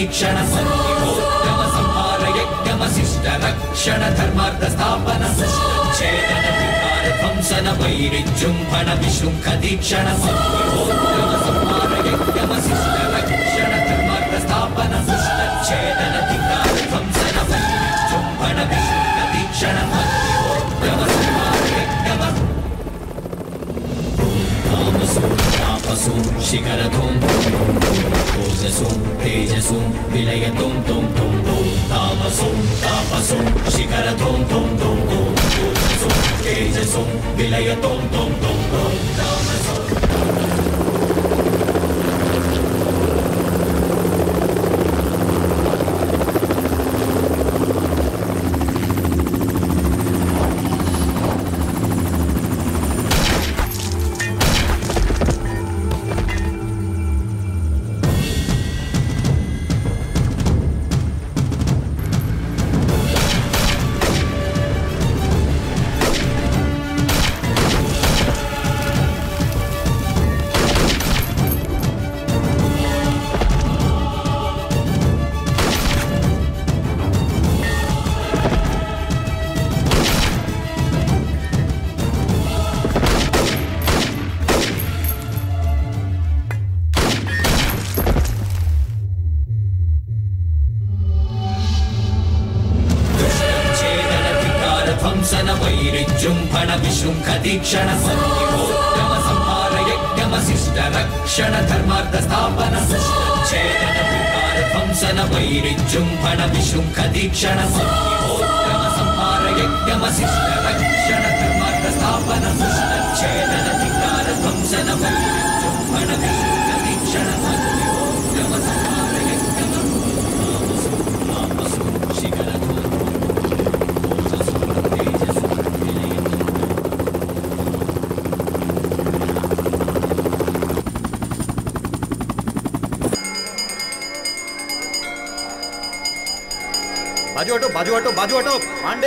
వీక్షణ సత్యోత్తమ రక్షణ ధర్మార్థ స్థాపన ధ్వంసన వైరిజృంభణ విశృంఖ దీక్షణ రక్షణ ధర్మార్థ స్థాపన ఛేదన ధ్వంసన వైరిజృంభణ విశృంఖ దీక్షణ शिखरधूं ओजसो तेजसो विलयतुं तुं तुं तुं तामसो तापसो शिखरधूं तुं तुं तुं ओजसो तेजसो विलयतुं तुं तुं तुं तामसो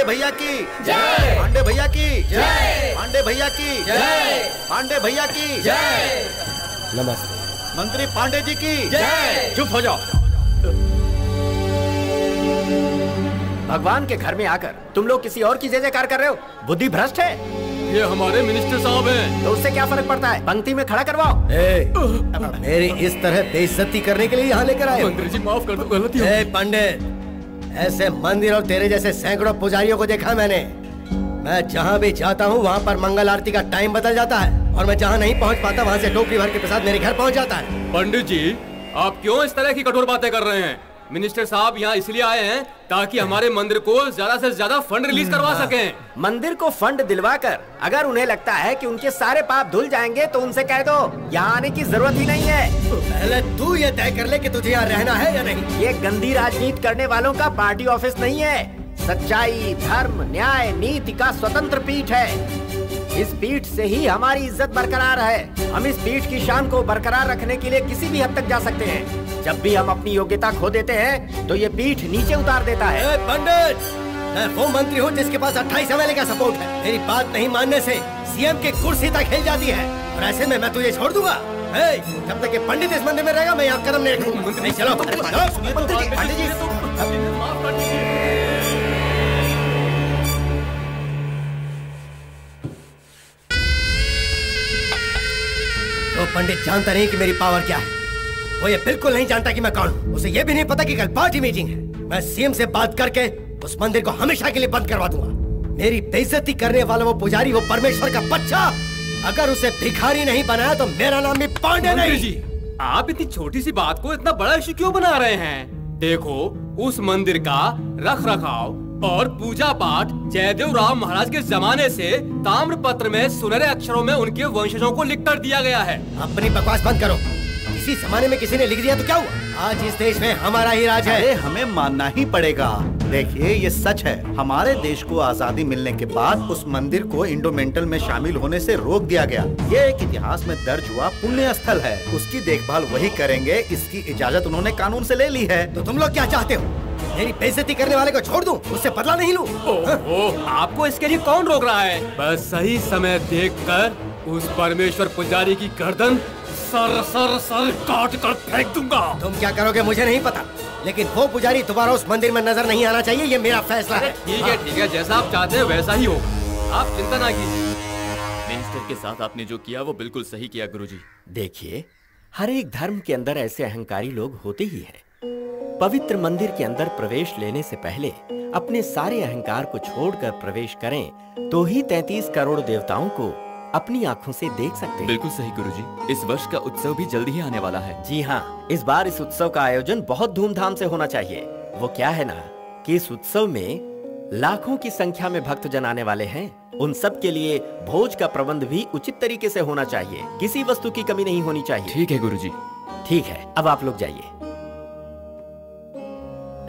पांडे भैया की। जय। पांडे भैया की। जय। पांडे भैया की। जय। पांडे भैया की। जय। नमस्ते। मंत्री पांडे जी की। जय। चुप हो जाओ। भगवान के घर में आकर तुम लोग किसी और की जय जयकार कर रहे हो? बुद्धि भ्रष्ट है। ये हमारे मिनिस्टर साहब हैं। तो उससे क्या फ़र्क पड़ता है? पंक्ति में खड़ा करवाओ। ए, मेरी इस तरह बेइज्जती करने के लिए यहाँ लेकर आए? मंत्री जी माफ़ कर दो गलती हो ए पंडित ऐसे मंदिर और तेरे जैसे सैकड़ों पुजारियों को देखा मैंने। मैं जहाँ भी जाता हूँ, वहाँ पर मंगल आरती का टाइम बदल जाता है और मैं जहाँ नहीं पहुँच पाता, वहाँ से टोकरी भर के प्रसाद मेरे घर पहुँच जाता है। पंडित जी, आप क्यों इस तरह की कठोर बातें कर रहे हैं? मिनिस्टर साहब यहाँ इसलिए आए हैं ताकि हमारे मंदिर को ज़्यादा से ज़्यादा फंड रिलीज़ करवा सकें। मंदिर को फंड दिलवा कर अगर उन्हें लगता है कि उनके सारे पाप धुल जाएँगे तो उनसे कह दो यहाँ आने की ज़रूरत ही नहीं है। पहले तू ये तय कर ले कि तुझे यहाँ रहना है या नहीं। ये गंदी राजनीति करने वालों का पार्टी ऑफ़िस नहीं है। सच्चाई धर्म न्याय नीति का स्वतंत्र पीठ है। इस पीठ से ही हमारी इज़्ज़त बरकरार है। हम इस पीठ की शान को बरकरार रखने के लिए किसी भी हद तक जा सकते हैं। जब भी हम अपनी योग्यता खो देते हैं तो ये पीठ नीचे उतार देता है। पंडित! मैं वो मंत्री हूँ जिसके पास 28 एमएलए का सपोर्ट है। मेरी बात नहीं मानने से सीएम की कुर्सी तक हिल जाती है। और ऐसे में मैं तुझे छोड़ दूँगा। जब तक ये पंडित इस मंदिर में रहेगा मैं यहाँ कदम नहीं रखूँगा। नहीं, चलो। पंडित जी दीजिए तो पंडित जानता नहीं कि मेरी पावर क्या है। वो ये बिल्कुल नहीं जानता कि मैं कौन हूँ। उसे ये भी नहीं पता कि कल पार्टी मीटिंग है। मैं सीएम से बात करके उस मंदिर को हमेशा के लिए बंद करवा दूँगा। मेरी बेइज्जती करने वाला वो पुजारी वो परमेश्वर का बच्चा अगर उसे भिखारी नहीं बनाया तो मेरा नाम भी पांडे नहीं। जी आप इतनी छोटी सी बात को इतना बड़ा इशू क्यों बना रहे हैं? देखो उस मंदिर का रख रखाव और पूजा पाठ जयदेव राम महाराज के जमाने से ताम्र पत्र में सुनहरे अक्षरों में उनके वंशजों को लिख कर दिया गया है। अपनी बकवास बंद करो। इसी जमाने में किसी ने लिख दिया तो क्या हुआ? आज इस देश में हमारा ही राज है। अरे हमें मानना ही पड़ेगा। देखिए ये सच है। हमारे देश को आज़ादी मिलने के बाद उस मंदिर को इंडोमेंटल में शामिल होने से रोक दिया गया। ये एक इतिहास में दर्ज हुआ पुण्य स्थल है। उसकी देखभाल वही करेंगे। इसकी इजाज़त उन्होंने कानून से ले ली है। तो तुम लोग क्या चाहते हो? मेरी बेइज्जती करने वाले को छोड़ दूँ? उससे बदला नहीं लूँ? ओह आपको इसके लिए कौन रोक रहा है? बस सही समय देखकर उस परमेश्वर पुजारी की गर्दन सर सर सर काट कर फेंक दूँगा। तुम क्या करोगे मुझे नहीं पता। लेकिन वो पुजारी दोबारा उस मंदिर में नज़र नहीं आना चाहिए ये मेरा फैसला है। ठीक है ठीक है जैसा आप चाहते हैं वैसा ही हो आप चिंता ना कीजिए। मिनिस्टर के साथ आपने जो किया वो बिल्कुल सही किया गुरुजी। देखिए हर एक धर्म के अंदर ऐसे अहंकारी लोग होते ही हैं। पवित्र मंदिर के अंदर प्रवेश लेने से पहले अपने सारे अहंकार को छोड़कर प्रवेश करें तो ही 33 करोड़ देवताओं को अपनी आँखों से देख सकते हैं। बिल्कुल सही गुरुजी। इस वर्ष का उत्सव भी जल्दी ही आने वाला है। जी हाँ इस बार इस उत्सव का आयोजन बहुत धूमधाम से होना चाहिए। वो क्या है ना कि इस उत्सव में लाखों की संख्या में भक्त जन आने वाले हैं। उन सब के लिए भोज का प्रबंध भी उचित तरीके से होना चाहिए। किसी वस्तु की कमी नहीं होनी चाहिए। ठीक है गुरुजी। ठीक है अब आप लोग जाइए।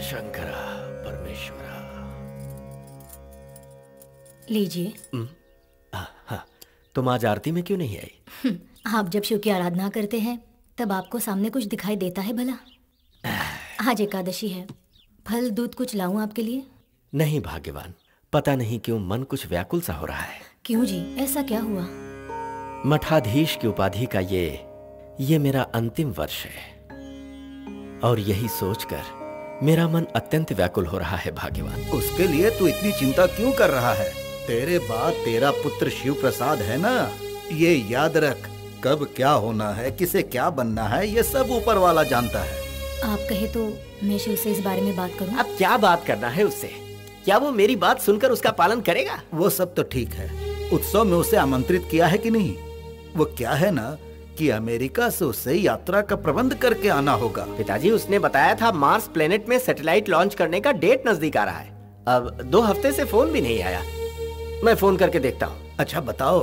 शंकरा परमेश्वरा। लीजिए। तुम आज आरती में क्यों नहीं आई? आप जब शिव की आराधना करते हैं तब आपको सामने कुछ दिखाई देता है भला। आज एकादशी है। फल दूध कुछ लाऊं आपके लिए? नहीं भाग्यवान पता नहीं क्यों मन कुछ व्याकुल सा हो रहा है। क्यों जी? ऐसा क्या हुआ? मठाधीश की उपाधि का ये ये मेरा अंतिम वर्ष है। और यही सोचकर मेरा मन अत्यंत व्याकुल हो रहा है भाग्यवान। उसके लिए तू इतनी चिंता क्यों कर रहा है? तेरे बाद तेरा पुत्र शिव प्रसाद है ना? ये याद रख कब क्या होना है किसे क्या बनना है ये सब ऊपर वाला जानता है। आप कहे तो मैं शिव से इस बारे में बात करूँ? अब क्या बात करना है उससे? क्या वो मेरी बात सुनकर उसका पालन करेगा? वो सब तो ठीक है। उत्सव में उसे आमंत्रित किया है कि नहीं? वो क्या है ना कि अमेरिका से उसे यात्रा का प्रबंध करके आना होगा। पिताजी उसने बताया था मार्स प्लेनेट में सैटेलाइट लॉन्च करने का डेट नज़दीक आ रहा है। अब दो हफ़्ते से फ़ोन भी नहीं आया। मैं फ़ोन करके देखता हूँ। अच्छा बताओ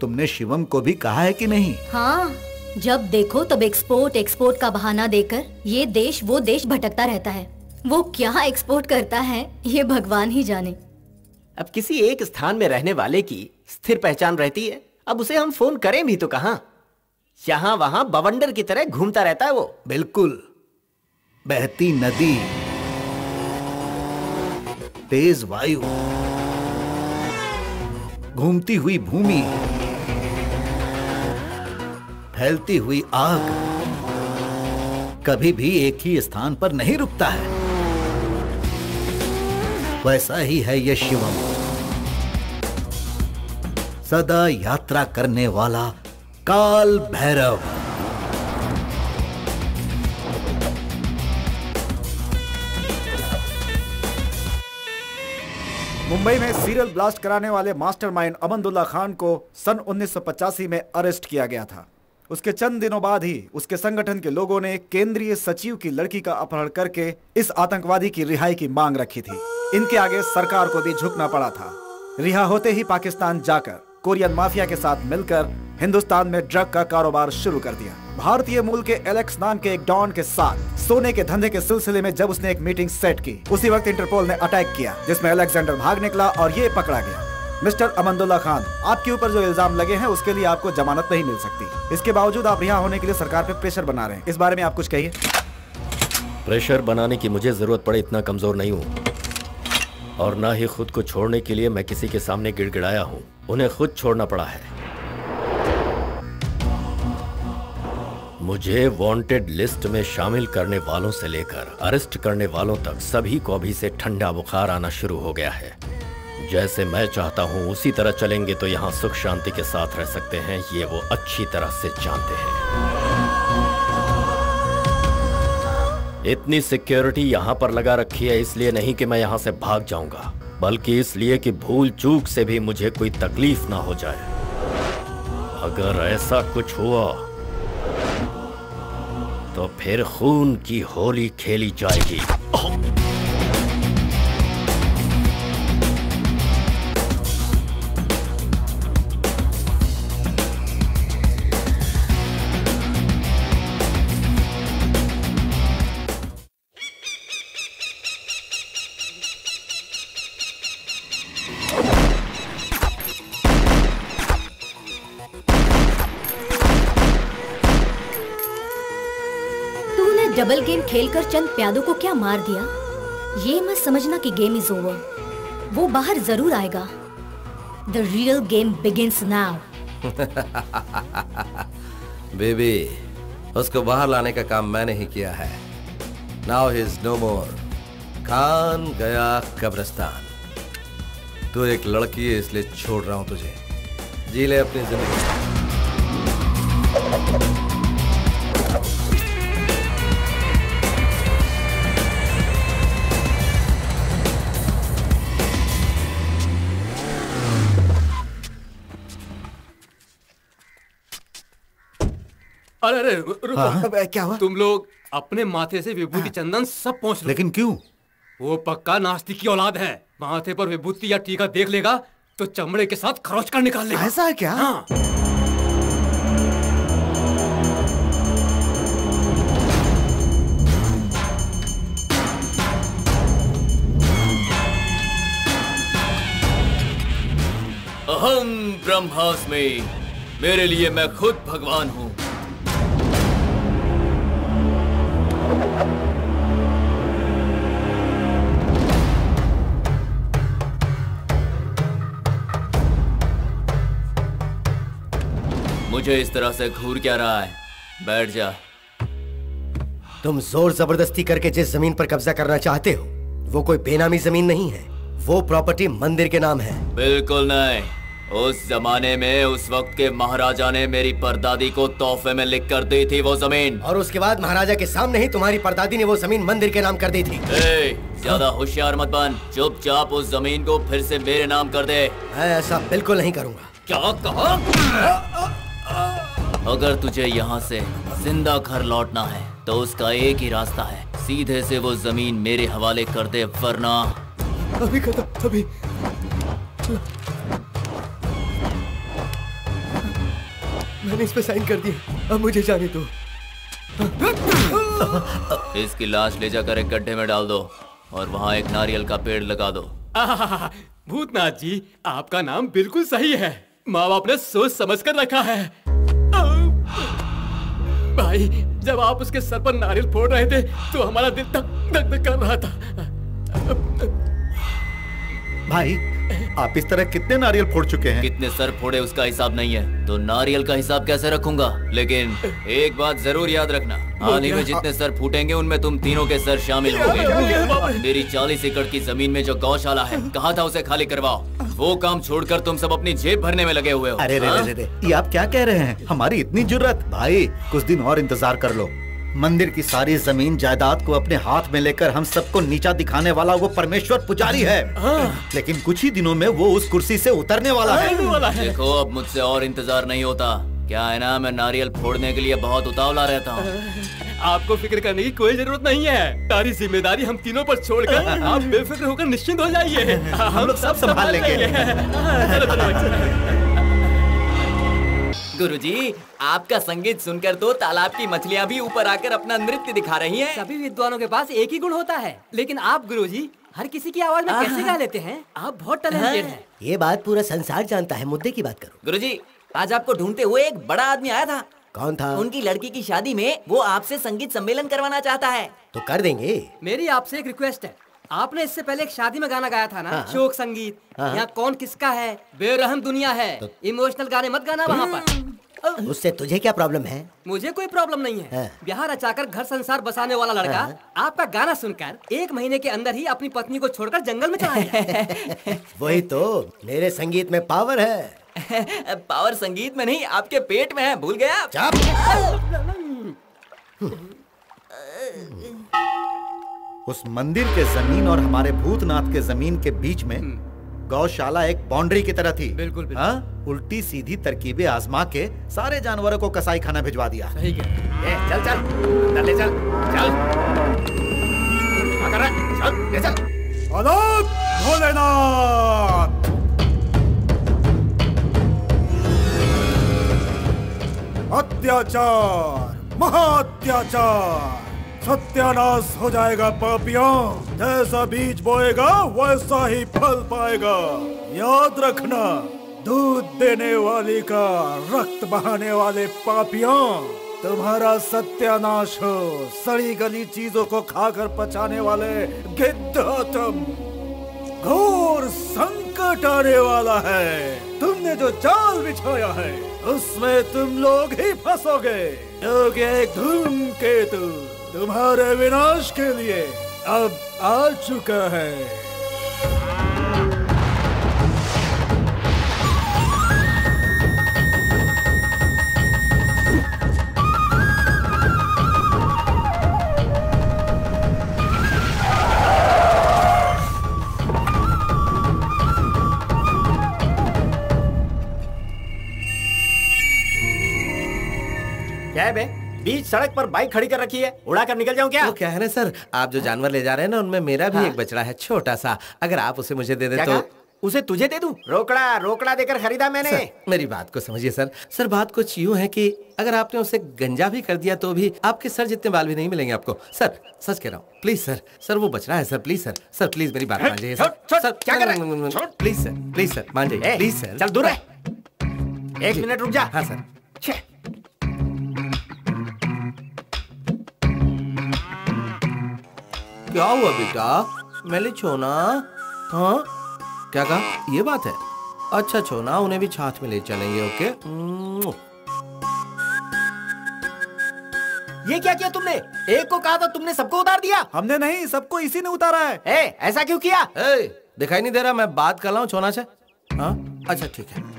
तुमने शिवम को भी कहा है कि नहीं? हाँ जब देखो तब एक्सपोर्ट एक्सपोर्ट का बहाना देकर ये देश वो देश भटकता रहता है। वो क्या एक्सपोर्ट करता है ये भगवान ही जाने। अब किसी एक स्थान में रहने वाले की स्थिर पहचान रहती है। अब उसे हम फ़ोन करें भी तो कहा? यहाँ वहाँ बवंडर की तरह घूमता रहता है वो। बिल्कुल। बहती नदी तेज वायु। घूमती हुई भूमि, फैलती हुई आग कभी भी एक ही स्थान पर नहीं रुकता है। वैसा ही है यह शिवम। सदा यात्रा करने वाला काल भैरव। मुंबई में सीरियल ब्लास्ट कराने वाले मास्टरमाइंड अमनदुल्ला खान को सन 1985 में अरेस्ट किया गया था। उसके चंद दिनों बाद ही उसके संगठन के लोगों ने केंद्रीय सचिव की लड़की का अपहरण करके इस आतंकवादी की रिहाई की मांग रखी थी। इनके आगे सरकार को भी झुकना पड़ा था। रिहा होते ही पाकिस्तान जाकर कोरियन माफिया के साथ मिलकर हिंदुस्तान में ड्रग का कारोबार शुरू कर दिया। भारतीय मूल के एलेक्स नाम के एक डॉन के साथ सोने के धंधे के सिलसिले में जब उसने एक मीटिंग सेट की, उसी वक्त इंटरपोल ने अटैक किया, जिसमें अलेक्जेंडर भाग निकला और ये पकड़ा गया। मिस्टर अमनदुल्ला खान, आपके ऊपर जो इल्ज़ाम लगे हैं, उसके लिए आपको जमानत नहीं मिल सकती। इसके बावजूद आप रिहा होने के लिए सरकार पे प्रेशर बना रहे हैं। इस बारे में आप कुछ कहिए। प्रेशर बनाने की मुझे ज़रूरत पड़े, इतना कमज़ोर नहीं हूँ। और ना ही खुद को छोड़ने के लिए मैं किसी के सामने गिड़गिड़ाया हूँ। उन्हें खुद छोड़ना पड़ा है। मुझे वांटेड लिस्ट में शामिल करने वालों से लेकर अरेस्ट करने वालों तक सभी को अभी से ठंडा बुखार आना शुरू हो गया है। जैसे मैं चाहता हूँ उसी तरह चलेंगे तो यहाँ सुख शांति के साथ रह सकते हैं, ये वो अच्छी तरह से जानते हैं। इतनी सिक्योरिटी यहाँ पर लगा रखी है, इसलिए नहीं कि मैं यहाँ से भाग जाऊँगा, बल्कि इसलिए कि भूल चूक से भी मुझे कोई तकलीफ़ ना हो जाए। अगर ऐसा कुछ हुआ तो फिर खून की होली खेली जाएगी। डबल गेम खेलकर चंद प्यादों को क्या मार दिया? ये मत समझना कि गेम इज़ ओवर वो बाहर ज़रूर आएगा। The real game begins now baby उसको बाहर लाने का काम मैंने ही किया है। Now is no more Khan गया कब्रिस्तान। तू एक लड़की है, इसलिए छोड़ रहा हूँ तुझे। जी ले अपनी ज़िंदगी। अरे अरे रुको। हाँ? क्या हुआ? तुम लोग अपने माथे से विभूति हाँ? चंदन सब पहुँच लेकिन क्यों? वो पक्का नास्तिक की औलाद है। माथे पर विभूति या टीका देख लेगा तो चमड़े के साथ खरोच कर निकाल लेगा। ऐसा है क्या? हाँ। अहम ब्रह्मास्मि। मेरे लिए मैं खुद भगवान हूँ। मुझे इस तरह से घूर क्या रहा है? बैठ जा। तुम ज़ोर ज़बरदस्ती करके जिस ज़मीन पर कब्जा करना चाहते हो वो कोई बेनामी ज़मीन नहीं है। वो प्रॉपर्टी मंदिर के नाम है। बिल्कुल नहीं। उस जमाने में उस वक्त के महाराजा ने मेरी परदादी को तोहफे में लिख कर दी थी वो ज़मीन। और उसके बाद महाराजा के सामने ही तुम्हारी परदादी ने वो ज़मीन मंदिर के नाम कर दी थी। ज़्यादा होशियार मत बन। चुपचाप उस ज़मीन को फिर से मेरे नाम कर दे। मैं ऐसा बिल्कुल नहीं करूँगा। क्या कहा? अगर तुझे यहाँ से ज़िंदा घर लौटना है तो उसका एक ही रास्ता है। सीधे से वो ज़मीन मेरे हवाले कर दे वरना अभी खत्म अभी। मैंने इस पे साइन कर दिया। अब मुझे जाने दो। इसकी लाश ले जाकर एक गड्ढे में डाल दो और वहाँ एक नारियल का पेड़ लगा दो। भूतनाथ जी आपका नाम बिल्कुल सही है। माँ बाप ने सोच समझ कर रखा है। भाई, जब आप उसके सर पर नारियल फोड़ रहे थे तो हमारा दिल धक धक कर रहा था। भाई आप इस तरह कितने नारियल फोड़ चुके हैं? कितने सर फोड़े उसका हिसाब नहीं है। तो नारियल का हिसाब कैसे रखूँगा? लेकिन एक बात ज़रूर याद रखना। हाल ही में जितने सर फूटेंगे उनमें तुम तीनों के सर शामिल होंगे। मेरी चालीस एकड़ की ज़मीन में जो गौशाला है कहा था उसे खाली करवाओ? वो काम छोड़कर तुम सब अपनी जेब भरने में लगे हुए हो अरे रे हाँ? रे रे ये आप क्या कह रहे हैं? हमारी इतनी ज़रूरत। भाई कुछ दिन और इंतज़ार कर लो। मंदिर की सारी ज़मीन जायदाद को अपने हाथ में लेकर हम सबको नीचा दिखाने वाला वो परमेश्वर पुजारी है। लेकिन कुछ ही दिनों में वो उस कुर्सी से उतरने वाला है। देखो अब मुझसे और इंतज़ार नहीं होता। क्या है ना मैं नारियल फोड़ने के लिए बहुत उतावला रहता हूँ। आपको फ़िक्र करने की कोई ज़रूरत नहीं है। सारी ज़िम्मेदारी हम तीनों पर छोड़कर आप बेफिक्र होकर निश्चिंत हो जाइए। हम लोग सब संभाल लेंगे। गुरुजी, आपका संगीत सुनकर तो तालाब की मछलियाँ भी ऊपर आकर अपना नृत्य दिखा रही हैं। सभी विद्वानों के पास एक ही गुण होता है। लेकिन आप गुरुजी हर किसी की आवाज़ में कैसे गा लेते हैं? आप बहुत टैलेंटेड हैं। ये बात पूरा संसार जानता है मुद्दे की बात करो। गुरुजी, आज आपको ढूंढते हुए एक बड़ा आदमी आया था। कौन था? उनकी लड़की की शादी में वो आपसे संगीत सम्मेलन करवाना चाहता है। तो कर देंगे। मेरी आपसे एक रिक्वेस्ट है। आपने इससे पहले एक शादी में गाना गाया था ना? हाँ। शोक संगीत। हाँ। यहाँ कौन किसका है? बेरहम दुनिया है। तो... इमोशनल गाने मत गाना वहाँ पर। उससे तुझे क्या प्रॉब्लम है? मुझे कोई प्रॉब्लम नहीं है। हाँ। ब्याह रचाकर घर संसार बसाने वाला लड़का हाँ। आपका गाना सुनकर एक महीने के अंदर ही अपनी पत्नी को छोड़कर जंगल में चला गया। वही तो मेरे संगीत में पावर है। पावर संगीत में नहीं आपके पेट में है भूल गया आप? उस मंदिर के ज़मीन और हमारे भूतनाथ के ज़मीन के बीच में गौशाला एक बाउंड्री की तरह थी। बिल्कुल, बिल्कुल। हाँ? उल्टी सीधी तरकीबें आजमा के सारे जानवरों को कसाई खाना भिजवा दिया। सही ए, चल चल। अंदर ले चल। चल। कर चल ले चल। आदाब भोलेनाथ! अत्याचार महाअत्याचार सत्यानाश हो जाएगा पापियों। जैसा बीज बोएगा, वैसा ही फल पाएगा। याद रखना, दूध देने वाली का रक्त बहाने वाले पापियों। तुम्हारा सत्यानाश हो, सड़ी गली चीज़ों को खाकर पचाने वाले गिद्ध तुम घोर संकट आने वाला है। तुमने जो जाल बिछाया है, उसमें तुम लोग ही फंसोगे। क्योंकि एक धूमकेतु। तुम्हारे विनाश के लिए अब आ चुका है। क्या है बे? बीच सड़क पर बाइक खड़ी कर रखी है। उड़ा कर निकल जाऊँ क्या? वो क्या है ना सर? आप जो जानवर ले जा रहे हैं ना उनमें मेरा भी एक बछड़ा है छोटा सा। अगर आप उसे मुझे दे दे तो उसे तुझे दे दूँ? रोकड़ा रोकड़ा देकर खरीदा मैंने। सर, मेरी बात को समझिए सर। सर बात कुछ यूँ है कि अगर आपने उसे गंजा भी कर दिया तो भी आपके सर जितने बाल भी नहीं मिलेंगे आपको। सर सच कह रहा हूँ प्लीज़ सर सर वो बच रहा है sir please sir sir please मेरी बात मान जाइए सर सर क्या कर रहा है? प्लीज़ सर प्लीज़ सर मान जाइए प्लीज़ सर चल दूर रह। एक मिनट रुक जा। हाँ सर। क्या हुआ बेटा मैंने छोना। हाँ? क्या कहा? ये बात है? अच्छा छोना उन्हें भी छाछ में ले चलेंगे ओके? ये क्या किया तुमने? एक को कहा था तुमने सबको उतार दिया। हमने नहीं सबको इसी ने उतारा है। ए ऐसा क्यों किया? ए, दिखाई नहीं दे रहा मैं बात कर रहा हूँ छोना से। हाँ? अच्छा ठीक है हाँ,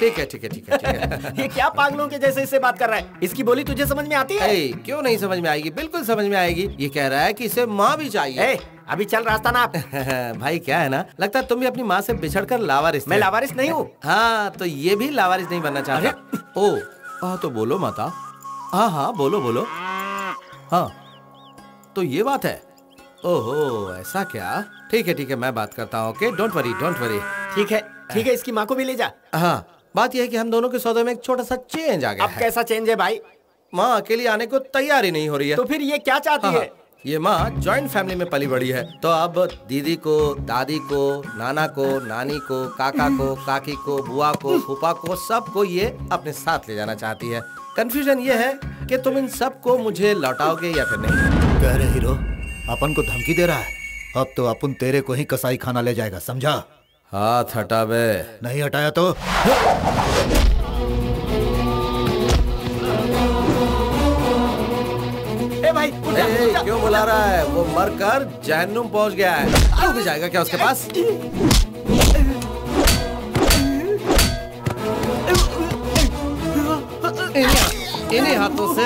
ठीक है ठीक है ठीक है ठीक है। ये क्या पागलों के जैसे इससे बात कर रहा है? इसकी बोली तुझे समझ में आती है? ए, क्यों नहीं समझ में आएगी? बिल्कुल समझ में आएगी। ये कह रहा है कि इसे माँ भी चाहिए। ए, अभी चल रास्ता ना आप। भाई क्या है ना? लगता है तुम भी अपनी माँ से बिछड़ कर लावारिस मैं लावारिस नहीं हूँ। हाँ तो ये भी लावारिस नहीं बनना चाहता। ओ हाँ तो बोलो माता। हाँ हाँ बोलो बोलो। हाँ तो ये बात है। ओहो ऐसा क्या? ठीक है ठीक है मैं बात करता हूँ okay? Don't worry don't worry ठीक है ठीक है इसकी माँ को भी ले जा। हाँ बात यह है कि हम दोनों के सौदे में एक छोटा सा चेंज आ गया अब है। कैसा चेंज है भाई? माँ अकेली आने को तैयार ही नहीं हो रही है। तो फिर ये क्या चाहती हाँ, है। हाँ, ये माँ जॉइंट फैमिली में पली बड़ी है। तो अब दीदी को दादी को नाना को नानी को काका को काकी को बुआ को फूफा को सबको ये अपने साथ ले जाना चाहती है। कंफ्यूजन ये है कि तुम इन सबको मुझे लौटाओगे या फिर नहीं। कह रहे हीरो अपन को धमकी दे रहा है। अब तो अपन तेरे को ही कसाई खाना ले जाएगा समझा? हाथ हटावे नहीं हटाया तो ए भाई ए, क्यों बुला रहा है वो मरकर जहन्नुम पहुँच गया है तू भी जाएगा क्या उसके पास इन्हीं इन्हीं हाथों से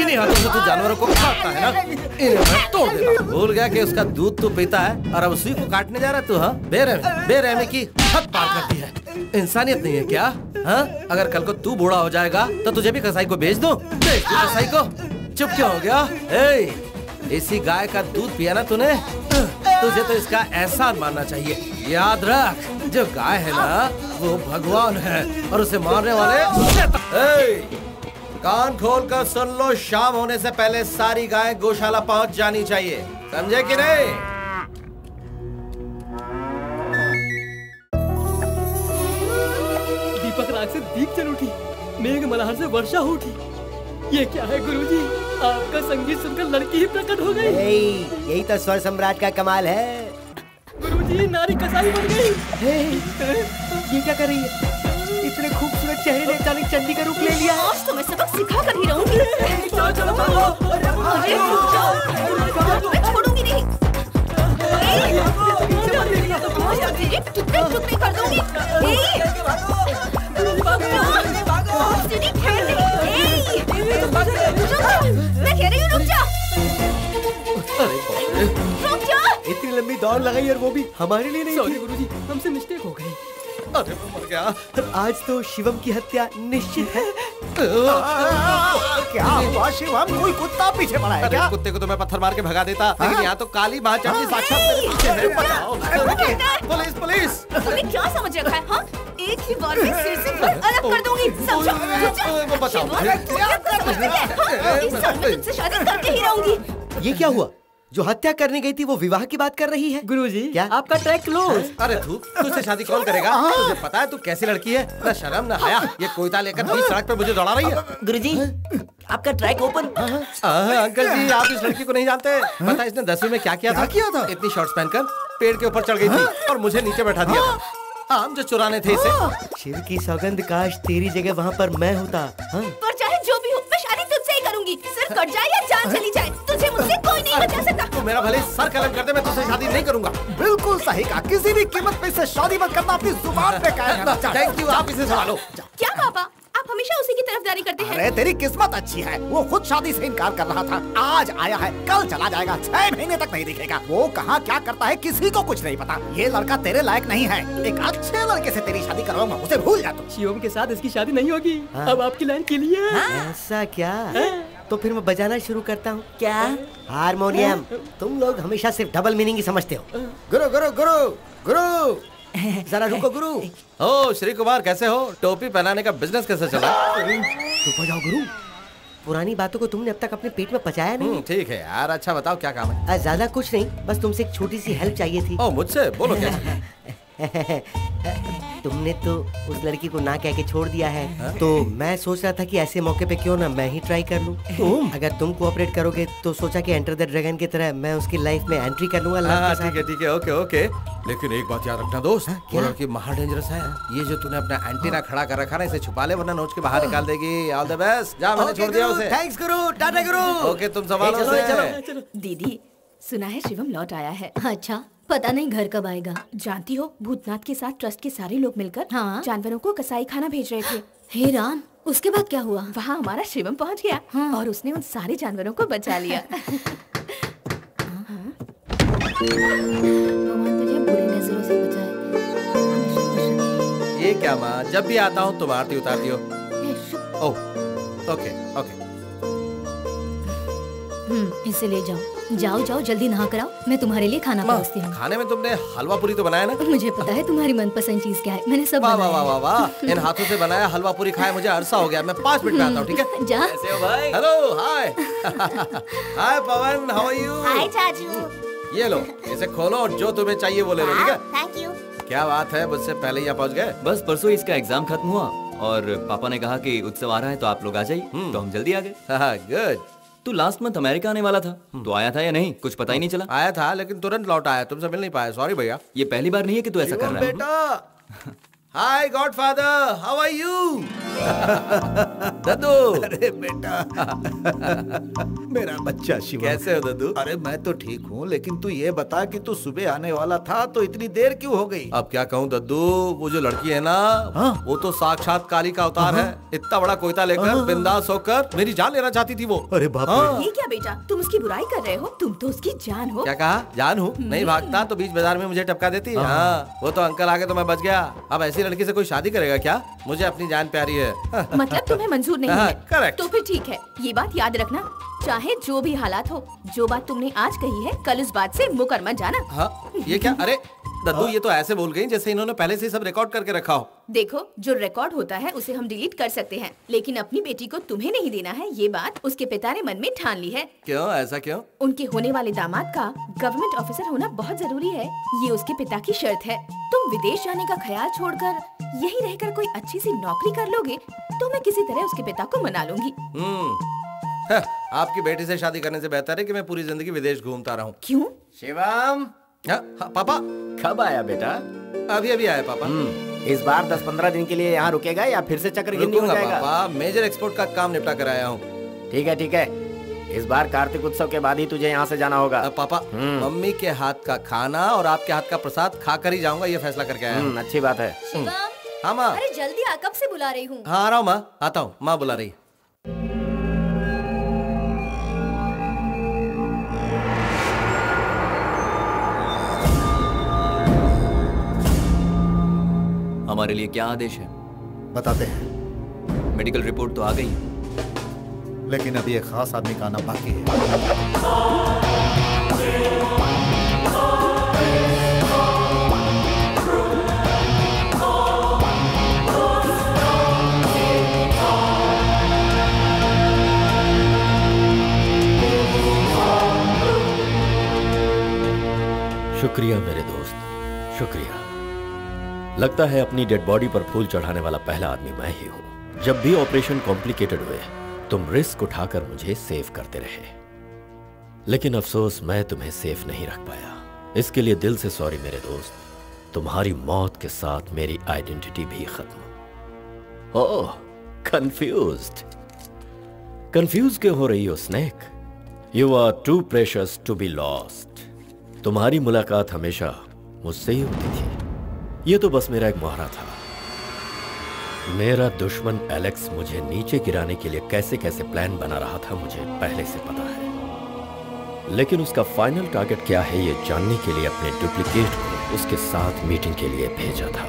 इन्हीं हाथों से तू जानवरों को काटता है ना? इन्हें मैं तोड़ देता हूँ। भूल गया कि उसका दूध तू पीता है और अब उसी को काटने जा रहा तू हाँ? बेरहमी बेरहमी की हद पार कर दी है। इंसानियत नहीं है क्या? हाँ? अगर कल को तू बूढ़ा हो जाएगा तो तुझे भी कसाई को भेज दो? कसाई को? चुप क्यों हो गया? ए, इसी गाय का दूध पिया ना तूने? तुझे तो इसका एहसान मानना चाहिए। याद रख जो गाय है ना वो भगवान है और उसे मारने वाले ए, कान खोल कर सुन लो शाम होने से पहले सारी गायें गौशाला पहुँच जानी चाहिए। समझे कि नहीं? दीपक राग से दीप जल उठी मेघ मल्हार से वर्षा हो उठी। ये क्या है गुरुजी? आपका संगीत सुनकर लड़की ही प्रकट हो गई। यही तो स्वर सम्राट का कमाल है। गुरुजी नारी कसाई बन गई। ये क्या कर रही है? इतने खूबसूरत चेहरे ने अचानक चंडी का रूप ले लिया आज तो मैं सबक सिखा कर ही रहूँगी मैं छोड़ूँगी नहीं टुकड़े टुकड़े कर दूँगी ए! सीढ़ी फेर दे। ए! रुक जा। मैं कह रही हूँ रुक जा रुक जा इतनी लंबी दौड़ लगाई और वो भी हमारे लिए नहीं सॉरी गुरुजी हमसे मिस्टेक हो गई अरे मैं मर गया। आज तो शिवम की हत्या निश्चित है। क्या हुआ शिवम? कोई कुत्ता पीछे पड़ा है क्या? कुत्ते को तो मैं पत्थर मार के भगा देता लेकिन यहाँ तो काली बात चढ़ती साक्षात मेरे पीछे है। Police police. तुम्हें क्या समझ रखा है हाँ? एक ही बार में सिर से अलग कर दूँगी। समझो वो बचाओ। क्या समझते हैं? हाँ, इस साल मैं तुझसे शादी करके ही रहूँगी। ये क्या हुआ? जो हत्या करने गई थी वो विवाह की बात कर रही है। गुरुजी क्या? आपका ट्रैक क्लोज अरे तू तुझसे शादी कौन करेगा? तुझे पता है तू कैसी लड़की है। ना शर्म ना हया ये कोयता लेकर पूरी सड़क पे मुझे दौड़ा रही है। गुरुजी आपका ट्रैक ओपन हाँ, अंकल जी आप इस लड़की को नहीं जानते। पता इसने दसवीं में क्या किया था? क्या था? इतनी शॉर्ट्स पहनकर पेड़ के ऊपर चढ़ गई थी और मुझे नीचे बैठा दिया आम जो चुराने थे इसे। शिव की सौगंध काश तेरी जगह वहाँ पर मैं होता। हाँ? पर चाहे जो भी हो मैं शादी तुझसे ही करूँगी। सिर कट जाए जान चली जाए तुझे मुझसे कोई नहीं बचा सकता तू मेरा भले सर कलम कर दे मैं तुझसे शादी नहीं करूँगा। बिल्कुल सही कहा। किसी भी कीमत पे इससे शादी मत करना अपनी ज़ुबान पे कायम थैंक यू आप इसे संभालो। क्या पापा आप हमेशा उसी की तरफदारी करते हैं। अरे तेरी किस्मत अच्छी है। वो खुद शादी से इनकार कर रहा था। आज आया है कल चला जाएगा। छह महीने तक नहीं दिखेगा। वो कहाँ क्या करता है किसी को कुछ नहीं पता। ये लड़का तेरे लायक नहीं है। एक अच्छे लड़के से तेरी शादी करवाऊँगा उसे भूल जा तू। शिवम के साथ इसकी शादी नहीं होगी। अब आपकी लाइन के लिए। ऐसा क्या? तो फिर मैं बजाना शुरू करता हूँ। क्या? हारमोनियम। तुम लोग हमेशा सिर्फ़ डबल मीनिंग ही समझते हो। गुरु गुरु गुरु गुरु। जरा रुको गुरु। ओ श्री कुमार कैसे हो? टोपी पहनाने का बिज़नेस कैसे चला? रुको जाओ गुरु। पुरानी बातों को तुमने अब तक अपने पेट में पचाया नहीं। हम्म, ठीक है यार अच्छा बताओ क्या काम है? ज़्यादा कुछ नहीं बस तुमसे एक छोटी सी हेल्प चाहिए थी। ओ मुझसे? बोलो क्या? तुमने तो उस लड़की को ना कह के छोड़ दिया है। हा? तो मैं सोच रहा था कि ऐसे मौके पे क्यों ना मैं ही ट्राई कर लूँ। तुम? अगर तुम कोऑपरेट करोगे तो सोचा कि एंटर द ड्रैगन की तरह मैं उसकी लाइफ में एंट्री कर लूँगा हाँ। ठीक है ठीक है ओके ओके लेकिन एक बात याद रखना दोस्त वो क्या? लड़की महा डेंजरस है। ये जो तूने अपना एंटीना खड़ा कर रखा ना इसे छुपा ले वरना नोच के बाहर निकाल देगी। ऑल द बेस्ट जा मैंने छोड़ दिया उसे। थैंक्स गुरु टाटा गुरु ओके तुम संभालो उसे। दीदी सुना है शिवम लौट आया है। अच्छा। पता नहीं घर कब आएगा। जानती हो भूतनाथ के साथ ट्रस्ट के सारे लोग मिलकर हाँ। जानवरों को कसाई खाना भेज रहे थे। हे राम उसके बाद क्या हुआ? वहाँ हमारा शिवम पहुँच गया हाँ। और उसने उन सारे जानवरों को बचा लिया। भगवान तुझे बुरी नज़रों से बचाए। हमेशा खुश रखे। ये क्या माँ जब भी आता हूँ तुम आरती उतारती हो। Oh okay okay. हम्म इसे ले जाओ। जाओ जाओ जल्दी नहा कराओ। मैं तुम्हारे लिए खाना परोसती हूँ। खाने में तुमने हलवा पूरी तो बनाया ना? मुझे पता है तुम्हारी मनपसंद चीज़ क्या है। मैंने सब वाह वाह वाह वाह है। इन हाथों से बनाया हलवा पूरी खाया मुझे अरसा हो गया। मैं पाँच मिनट में आता हूँ ठीक है? जा। भाई? Hello hi hi Pawan how are you hi चाचू। ये लो इसे खोलो और जो तुम्हें चाहिए वो ले लो ठीक है? थैंक यू क्या बात है मुझसे पहले यहाँ पहुँच गए? बस परसों इसका एग्ज़ाम खत्म हुआ और पापा ने कहा कि उत्सव आ रहा है तो आप लोग आ जाइए हम्म। तो हम जल्दी आ गए। हाँ गुड तू लास्ट मंथ अमेरिका आने वाला था। तो आया था या नहीं? कुछ पता ही नहीं चला। आया था लेकिन तुरंत लौट आया। तुमसे मिल नहीं पाया। सॉरी भैया। ये पहली बार नहीं है कि तू ऐसा कर रहा है। बेटा। Hi godfather how are you दद्दू। अरे बेटा। मेरा बच्चा शिवम। कैसे हो दद्दू? अरे मैं तो ठीक हूँ लेकिन तू ये बता कि तू सुबह आने वाला था तो इतनी देर क्यों हो गई? अब क्या कहूँ दद्दू? वो जो लड़की है ना हाँ? वो तो साक्षात काली का अवतार है। इतना बड़ा कोयता लेकर बिंदास होकर मेरी जान लेना चाहती थी वो। अरे बाप हाँ। ये क्या बेटा? तुम उसकी बुराई कर रहे हो? तुम तो उसकी जान हो। क्या कहा? जान हूँ। नहीं भागता तो बीच बाज़ार में मुझे टपका देती। हाँ वो तो अंकल आगे तो मैं बच गया। अब ऐसी लड़की से कोई शादी करेगा क्या? मुझे अपनी जान प्यारी है। हाँ, मतलब तुम्हें मंजूर नहीं हाँ, है। करेक्ट तो फिर ठीक है ये बात याद रखना। चाहे जो भी हालात हो जो बात तुमने आज कही है कल उस बात से मुकर मत जाना। हाँ ये क्या? अरे दद्दू ये तो ऐसे बोल गई जैसे इन्होंने पहले से सब रिकॉर्ड करके रखा हो। देखो जो रिकॉर्ड होता है उसे हम डिलीट कर सकते हैं। लेकिन अपनी बेटी को तुम्हें नहीं देना है ये बात उसके पिता ने मन में ठान ली है। क्यों? ऐसा क्यों? उनके होने वाले दामाद का गवर्नमेंट ऑफिसर होना बहुत ज़रूरी है। ये उसके पिता की शर्त है। तुम विदेश जाने का ख्याल छोड़कर यही रहकर कोई अच्छी सी नौकरी कर लोगे तो मैं किसी तरह उसके पिता को मना लूँगी। हम्म। हाँ, आपकी बेटी से शादी करने से बेहतर है कि मैं पूरी ज़िंदगी विदेश घूमता रहूँ। क्यों? शिवम! हाँ, हाँ, पापा। कब आया बेटा? अभी अभी आया पापा। इस बार दस पंद्रह दिन के लिए यहाँ रुकेगा या फिर से चक्कर पापा मेजर एक्सपोर्ट का काम निपटा कर आया हूँ। ठीक है ठीक है। इस बार कार्तिक उत्सव के बाद ही तुझे यहाँ से जाना होगा। पापा मम्मी के हाथ का खाना और आपके हाथ का प्रसाद खा कर ही जाऊँगा ये फैसला करके आया हूँ। हम्म, अच्छी बात है। हाँ माँ। अरे जल्दी आ कब से बुला रही हूँ? हाँ आ रहा हूँ माँ। आता हूँ माँ बुला रही हमारे लिए क्या आदेश है? बताते हैं। मेडिकल रिपोर्ट तो आ गई। है लेकिन अभी एक खास आदमी का आना बाकी है। शुक्रिया मेरे लगता है अपनी डेड बॉडी पर फूल चढ़ाने वाला पहला आदमी मैं ही हूँ। जब भी ऑपरेशन कॉम्प्लिकेटेड हुए, तुम रिस्क उठाकर मुझे सेव करते रहे। लेकिन अफसोस, मैं तुम्हें सेफ़ नहीं रख पाया। इसके लिए दिल से सॉरी मेरे दोस्त। तुम्हारी मौत के साथ मेरी आइडेंटिटी भी खत्म। ओह कंफ्यूज्ड कंफ्यूज क्यों हो रही हो snake you are too precious to be lost तुम्हारी मुलाकात हमेशा मुझसे ही होती थी। ये तो बस मेरा एक मोहरा था। मेरा दुश्मन एलेक्स मुझे नीचे गिराने के लिए कैसे कैसे प्लान बना रहा था मुझे पहले से पता है। लेकिन उसका फाइनल टारगेट क्या है ये जानने के लिए अपने डुप्लीकेट को उसके साथ मीटिंग के लिए भेजा था।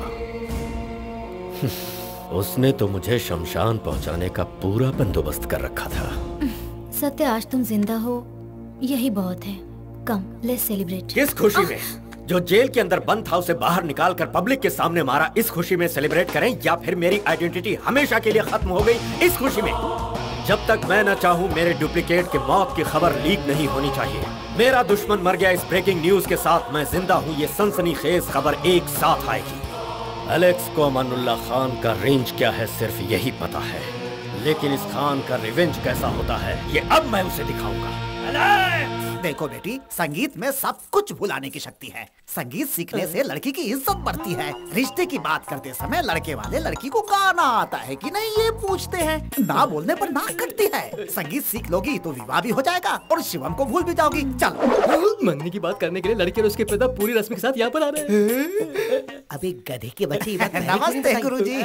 उसने तो मुझे शमशान पहुँचाने का पूरा बंदोबस्त कर रखा था। सत्य आज तुम ज़िंदा हो यही बहुत है। कम लेट्स सेलिब्रेट किस खुशी में? जो जेल के अंदर बंद था, उसे बाहर निकाल कर पब्लिक के सामने मारा। इस खुशी में सेलिब्रेट करें या फिर मेरी आइडेंटिटी हमेशा के लिए खत्म हो गई इस खुशी में। जब तक मैं न चाहूँ, मेरे डुप्लीकेट के मौत की खबर लीक नहीं होनी चाहिए। मेरा दुश्मन मर गया इस ब्रेकिंग न्यूज़ के साथ। मैं ज़िंदा हूँ, ये सनसनी खेज खबर एक साथ आएगी। एलेक्स को अमानुल्लाह खान का रेंज क्या है, सिर्फ़ यही पता है। लेकिन इस खान का रिवेंज कैसा होता है, ये अब मैं उसे दिखाऊँगा। देखो बेटी संगीत में सब कुछ भुलाने की शक्ति है। संगीत सीखने से लड़की की इज़्ज़त बढ़ती है। रिश्ते की बात करते समय लड़के वाले लड़की को गाना आता है कि नहीं ये पूछते हैं। ना बोलने पर नाक कटती है। संगीत सीख लोगी तो विवाह भी हो जाएगा और शिवम को भूल भी जाओगी। चलो। मंगनी की बात करने के लिए लड़के और उसके पिता पूरी रस्म के साथ यहाँ पर आ रहे हैं। अबे गधे के बच्चे नमस्ते गुरुजी।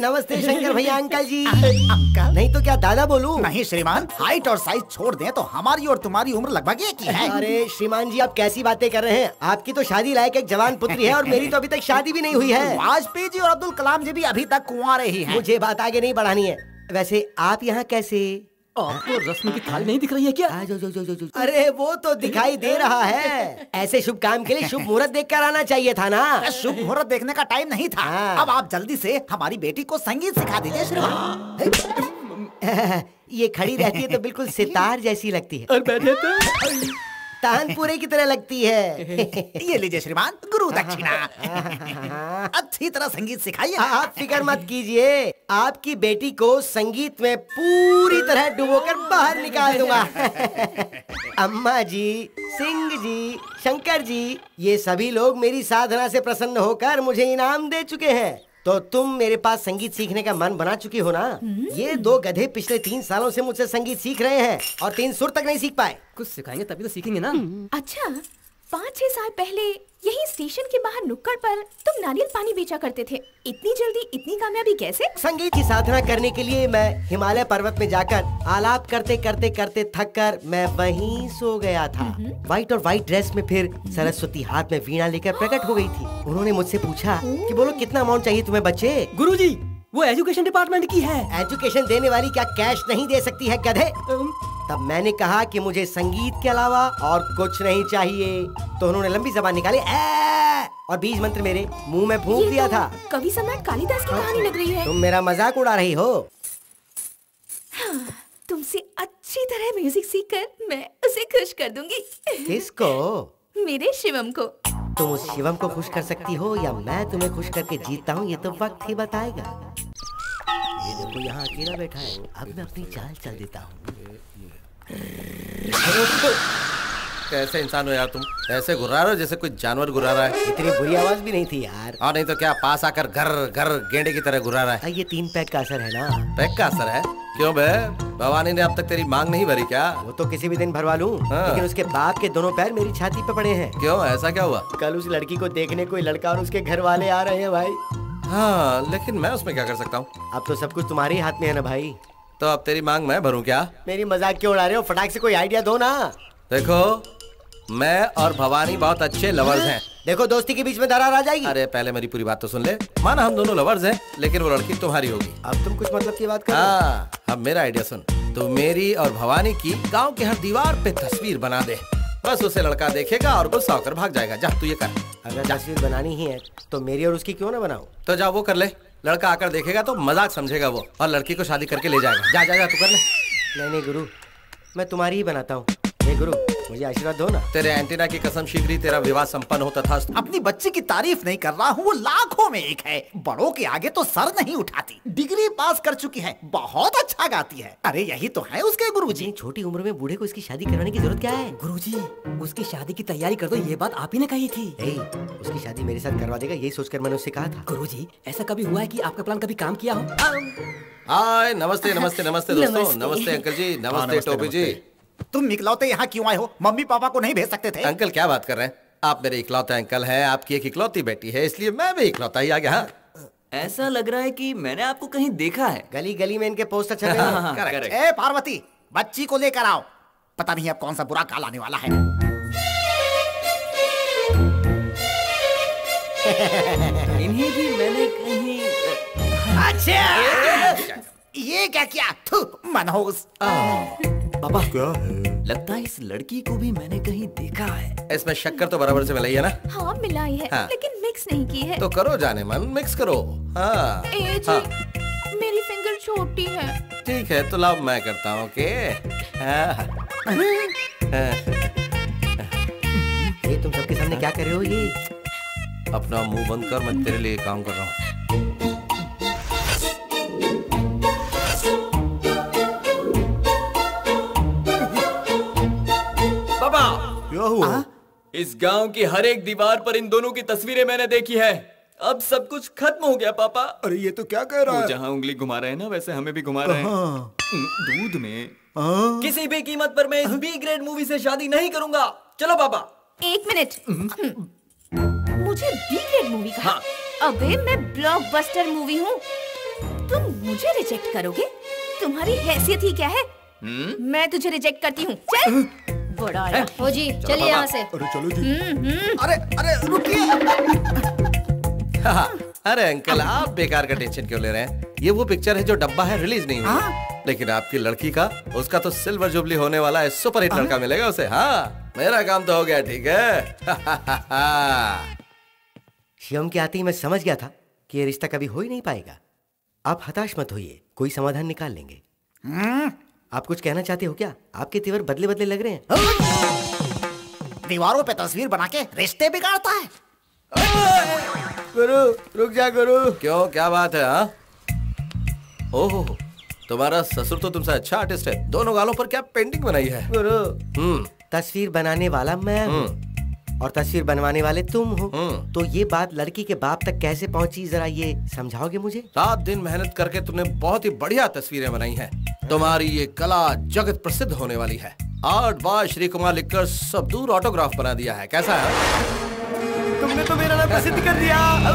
नमस्ते शंकर भैया अंकल जी। अंकल। नहीं तो क्या दादा बोलूँ? नहीं श्रीमान हाइट और साइज़ छोड़ दे तो हमारी और तुम्हारी उम्र लगभग एक ही है। अरे श्रीमान जी आप कैसी बातें कर रहे हैं? आपकी तो शादी लायक एक जवान पुत्री है और मेरी तो अभी तक शादी भी नहीं हुई है। वाजपेयी जी और अब्दुल कलाम जी भी अभी तक कुंवारे ही हैं। मुझे बात आगे नहीं बढ़ानी है। वैसे आप यहाँ कैसे? आपको रस्म की थाली नहीं दिख रही है क्या? जो, जो, जो, जो, जो। अरे वो तो दिखाई दे रहा है। ऐसे शुभ काम के लिए शुभ मुहूर्त देख कर आना चाहिए था ना? शुभ मुहूर्त देखने का टाइम नहीं था। अब आप जल्दी से हमारी बेटी को संगीत सिखा दीजिए श्रीमान। ये खड़ी रहती है तो बिल्कुल सितार जैसी लगती है। और बैठे तो? तानपुरे की तरह लगती है। ये लीजिए श्रीमान गुरु दक्षिणा। अच्छी तरह संगीत सिखाइए। आप फ़िक्र मत कीजिए। आपकी बेटी को संगीत में पूरी तरह डुबोकर बाहर निकाल दूँगा। अम्मा जी सिंह जी शंकर जी ये सभी लोग मेरी साधना से प्रसन्न होकर मुझे इनाम दे चुके हैं। तो तुम मेरे पास संगीत सीखने का मन बना चुकी हो ना? ये दो गधे पिछले तीन सालों से मुझसे संगीत सीख रहे हैं और तीन सुर तक नहीं सीख पाए। कुछ सिखाएँगे तभी तो सीखेंगे ना। अच्छा पाँच छह साल पहले यही स्टेशन के बाहर नुक्कड़ पर तुम नारियल पानी बेचा करते थे। इतनी जल्दी इतनी कामयाबी कैसे? संगीत की साधना करने के लिए मैं हिमालय पर्वत में जाकर आलाप करते करते करते थक कर मैं वहीं सो गया था। व्हाइट और व्हाइट ड्रेस में फिर सरस्वती हाथ में वीणा लेकर प्रकट हो गई थी। उन्होंने मुझसे पूछा कि बोलो कितना अमाउंट चाहिए तुम्हें बच्चे? गुरुजी वो एजुकेशन डिपार्टमेंट की है। एजुकेशन देने वाली क्या कैश नहीं दे सकती है गधे? तब मैंने कहा कि मुझे संगीत के अलावा और कुछ नहीं चाहिए। तो उन्होंने लंबी जबान निकाली और बीज मंत्र मेरे मुँह में फूंक ये दिया तो था। कवि सम्राट कालिदास की कहानी लग रही है। तुम मेरा मज़ाक उड़ा रही हो तुमसे अच्छी तरह म्यूज़िक सीखकर मैं उसे खुश कर दूँगी। किसको? मेरे शिवम को। तुम उस शिवम को खुश कर सकती हो या मैं तुम्हें खुश करके जीतता हूँ ये तो वक्त ही बताएगा। ये देखो यहाँ अकेला बैठा है। अब मैं अपनी चाल चल देता हूँ। कैसे इंसान हो यार तुम? ऐसे घुरा रहे हो जैसे कोई जानवर घुरा रहा है। इतनी बुरी आवाज़ भी नहीं थी यार। और नहीं तो क्या पास आकर घर घर गेंडे की तरह घुरा रहा है? ये तीन पैक का असर है ना। पैक का असर है? क्यों बे भवानी ने अब तक तेरी मांग नहीं भरी क्या? वो तो किसी भी दिन भरवा लूँ हाँ। लेकिन उसके बाप के दोनों पैर मेरी छाती पे पड़े हैं। क्यों? ऐसा क्या हुआ? कल उस लड़की को देखने कोई लड़का और उसके घर वाले आ रहे हैं भाई। हाँ लेकिन मैं उसमें क्या कर सकता हूँ? अब तो सब कुछ तुम्हारे ही हाथ में है ना भाई। तो अब तेरी मांग मैं भरूं क्या? मेरी मज़ाक क्यों उड़ा रहे हो? फटाक से कोई आइडिया दो ना। देखो मैं और भवानी बहुत अच्छे लवर्स हैं। देखो दोस्ती के बीच में दरार आ जाएगी। अरे पहले मेरी पूरी बात तो सुन ले। माना हम दोनों लवर्स हैं लेकिन वो लड़की तुम्हारी होगी। अब तुम कुछ मतलब की बात कर हाँ? अब मेरा आइडिया सुन। तो मेरी और भवानी की गाँव के हर दीवार पे तस्वीर बना दे। बस उसे लड़का देखेगा और गुस्सा होकर भाग जाएगा। जा तू ये कर। अगर तस्वीर बनानी ही है तो मेरी और उसकी क्यों ना बनाओ तो जा वो कर ले। लड़का आकर देखेगा तो मज़ाक समझेगा वो और लड़की को शादी करके ले जाएगा। जा जा जा तू कर ले। नहीं नहीं गुरु मैं तुम्हारी ही बनाता हूँ गुरु मुझे आशीर्वाद दो ना। तेरे एंटीना की कसम शीघ्र ही तेरा विवाह संपन्न हो तथा अपनी बच्ची की तारीफ़ नहीं कर रहा हूँ वो लाखों में एक है। बड़ों के आगे तो सर नहीं उठाती। डिग्री पास कर चुकी है बहुत अच्छा गाती है। अरे यही तो है उसके गुरुजी। छोटी उम्र में बूढ़े को इसकी शादी करवाने की ज़रूरत क्या है? गुरुजी। उसकी शादी की तैयारी कर दो ये बात आप ही ने कही थी। ए, उसकी शादी मेरे साथ करवा देगा यही सोचकर मैंने उससे कहा था। गुरुजी ऐसा कभी हुआ है कि आपका प्लान कभी काम किया हो? हाय नमस्ते नमस्ते नमस्ते दोस्तों। नमस्ते। नमस्ते अंकल जी। हाँ, नमस्ते नमस्ते, टोपी जी। तुम इकलौते यहाँ क्यों आए हो? मम्मी पापा को नहीं भेज सकते थे। अंकल क्या बात कर रहे हैं? आप मेरे इकलौते अंकल हैं आपकी एक इकलौती बेटी है इसलिए मैं भी इकलौता ही आ गया। हाँ। ऐसा लग रहा है कि मैंने आपको कहीं देखा है। गली गली में इनके पोस्टर छपे हाँ, हैं। हाँ, करेक्ट ए पार्वती बच्ची को लेकर आओ। पता नहीं अब कौन सा बुरा काल आने वाला है। इन्हें भी मैंने कहीं अच्छा! ये क्या किया? थू मनहूस पापा। क्या है? लगता है इस लड़की को भी मैंने कहीं देखा है। इसमें शक्कर तो बराबर से मिलाई है ना? हाँ मिलाई है हाँ। लेकिन मिक्स नहीं की है। तो करो जाने मन मिक्स करो। हाँ। ए जी हाँ। मेरी फिंगर छोटी है। ठीक है तो लाभ मैं करता हूँ ओके? हाँ, हाँ। ये तुम सबके सामने क्या कर रहे हो ये? अपना मुँह बंद कर मैं तेरे लिए काम कर रहा हूँ। क्या हुआ? इस गाँव की हर एक दीवार पर इन दोनों की तस्वीरें मैंने देखी है। अब सब कुछ खत्म हो गया पापा। अरे ये तो क्या कह रहा वो है? जहाँ उंगली घुमा रहे हैं ना वैसे हमें भी घुमा रहे हैं। हाँ। दूध में। हाँ। किसी भी कीमत पर मैं इस बी ग्रेड मूवी से शादी नहीं करूँगा। चलो पापा। एक मिनट। मुझे बी ग्रेड मूवी कहा हाँ। अबे मैं ब्लॉकबस्टर मूवी हूँ। तुम मुझे रिजेक्ट करोगे? तुम्हारी हैसियत ही क्या है? मैं तुझे रिजेक्ट करती हूँ। चल। बड़ा। हो? जी चलिए यहाँ से। अरे चलो हम्म, हम्म। अरे अरे रुकिए। हाँ, अरे अंकल आप बेकार का टेंशन क्यों ले रहे हैं? ये वो पिक्चर है जो डब्बा है रिलीज़ नहीं हुई। लेकिन आपकी लड़की का उसका तो सिल्वर जुबली होने वाला है सुपर हिट लड़का मिलेगा उसे। हाँ मेरा काम तो हो गया ठीक है। शिवम के आते ही मैं समझ गया था कि ये रिश्ता कभी हो ही नहीं पाएगा। आप हताश मत होइए कोई समाधान निकाल लेंगे। आप कुछ कहना चाहते हो क्या? आपके तेवर बदले बदले लग रहे हैं। दीवारों पे तस्वीर बना के रिश्ते बिगाड़ता है। गुरु रुक जा गुरु। क्यों? क्या बात है हाँ? ओहो तुम्हारा ससुर तो तुमसे अच्छा आर्टिस्ट है। दोनों गालों पर क्या पेंटिंग बनाई है? गुरु। हम्म। तस्वीर बनाने वाला मैं हूँ। और तस्वीर बनवाने वाले तुम हो। तो ये बात लड़की के बाप तक कैसे पहुँची जरा ये समझाओगे मुझे? रात दिन मेहनत करके तुमने बहुत ही बढ़िया तस्वीरें बनाई हैं। तुम्हारी ये कला जगत प्रसिद्ध होने वाली है। आठ बार श्री कुमार लिखकर सब दूर ऑटोग्राफ बना दिया है। कैसा है? तुमने तो मेरा नाम प्रसिद्ध कर दिया।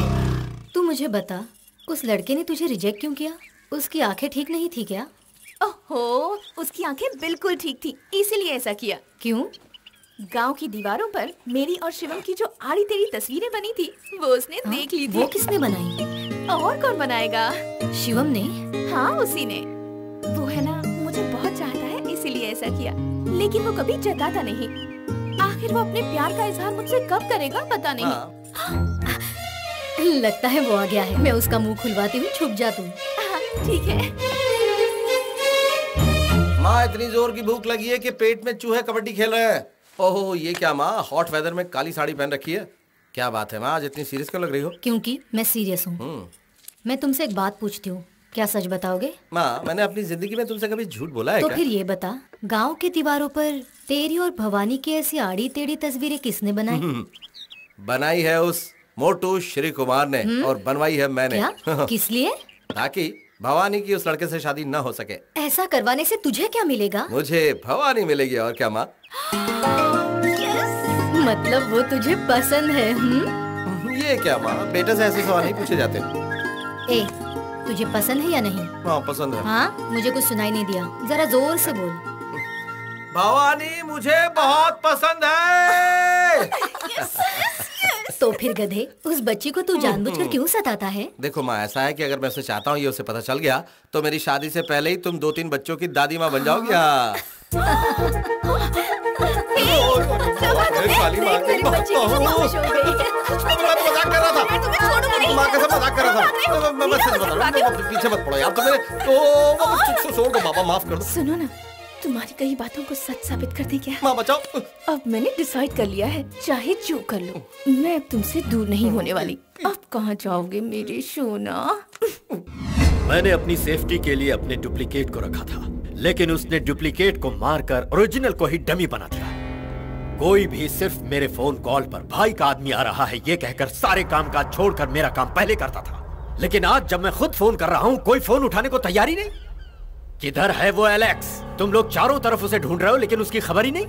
तू मुझे बता उस लड़के ने तुझे रिजेक्ट क्यों किया? उसकी आँखें ठीक नहीं थी क्या? ओहो उसकी आँखें बिल्कुल ठीक थी इसीलिए ऐसा किया। क्यों? गाँव की दीवारों पर मेरी और शिवम की जो आड़ी तेरी तस्वीरें बनी थी वो उसने देख ली थी। वो किसने बनाई? और कौन बनाएगा? शिवम ने? हाँ उसी ने। वो है ना मुझे बहुत चाहता है इसीलिए ऐसा किया। लेकिन वो कभी जताता नहीं। आखिर वो अपने प्यार का इजहार मुझसे कब करेगा पता नहीं। लगता है वो आ गया है। मैं उसका मुँह खुलवाती हूँ छुप जा तू हाँ, ठीक है। माँ इतनी ज़ोर की भूख लगी है कि पेट में चूहे कबड्डी खेल रहे हैं। ओहो ये क्या माँ? हॉट वेदर में काली साड़ी पहन रखी है। क्या बात है माँ आज इतनी सीरियस क्यों लग रही हो? क्योंकि मैं सीरियस हूँ। हम्म। मैं तुमसे एक बात पूछती हूँ। क्या सच बताओगे? माँ मैंने अपनी ज़िंदगी में तुमसे कभी झूठ बोला है तो क्या? फिर ये बता गाँव की दीवारों पर तेरी और भवानी की ऐसी आड़ी टेढ़ी तस्वीरें किसने बनाई? हम्म, बनाई है उस मोटू श्री कुमार ने हम्म? और बनवाई है मैंने। क्या? किस लिए? ताकि भवानी की उस लड़के से शादी न हो सके। ऐसा करवाने से तुझे क्या मिलेगा? मुझे भवानी मिलेगी और क्या माँ? मतलब वो तुझे पसंद है हम्म? ये क्या माँ बेटे से ऐसे सवाल नहीं पूछे जाते। ए तुझे पसंद है या नहीं? हाँ पसंद है। हाँ? मुझे कुछ सुनाई नहीं दिया। जरा ज़ोर से बोल। भवानी मुझे बहुत पसंद है। तो फिर गधे उस बच्ची को तू जानबूझकर क्यों सताता है? देखो माँ ऐसा है कि अगर मैं उसे चाहता हूँ ये उसे पता चल गया तो मेरी शादी से पहले ही तुम दो तीन बच्चों की दादी माँ बन जाओगी। हाँ। काली माँ की- मेरी बच्ची कितनी खुश हो गई मैं तो मज़ाक कर रहा था माँ कसम मज़ाक कर रहा था मैं- मैं मैं सच बता रहा हूँ पीछे मत पड़ो यार तुम मेरे ओ वो- छो- छो- छोड़ दो बाबा माफ़ कर दो सुनो ना तुम्हारी कई बातों को सच साबित कर दे क्या माँ बचाओ। अब मैंने डिसाइड कर लिया है चाहे जो कर लो मैं अब तुमसे दूर नहीं होने वाली। अब कहाँ जाओगे मेरे सोना? मैंने अपनी सेफ्टी के लिए अपने डुप्लीकेट को रखा था। लेकिन उसने डुप्लीकेट को मारकर ओरिजिनल को ही डमी बना दिया। कोई भी सिर्फ़ मेरे फ़ोन कॉल पर भाई का आदमी आ रहा है ये कहकर सारे काम काज छोड़कर मेरा काम पहले करता था। लेकिन आज जब मैं खुद फ़ोन कर रहा हूँ कोई फ़ोन उठाने को तैयारी नहीं। किधर है वो एलेक्स? तुम लोग चारों तरफ़ उसे ढूंढ रहे हो लेकिन उसकी खबर ही नहीं।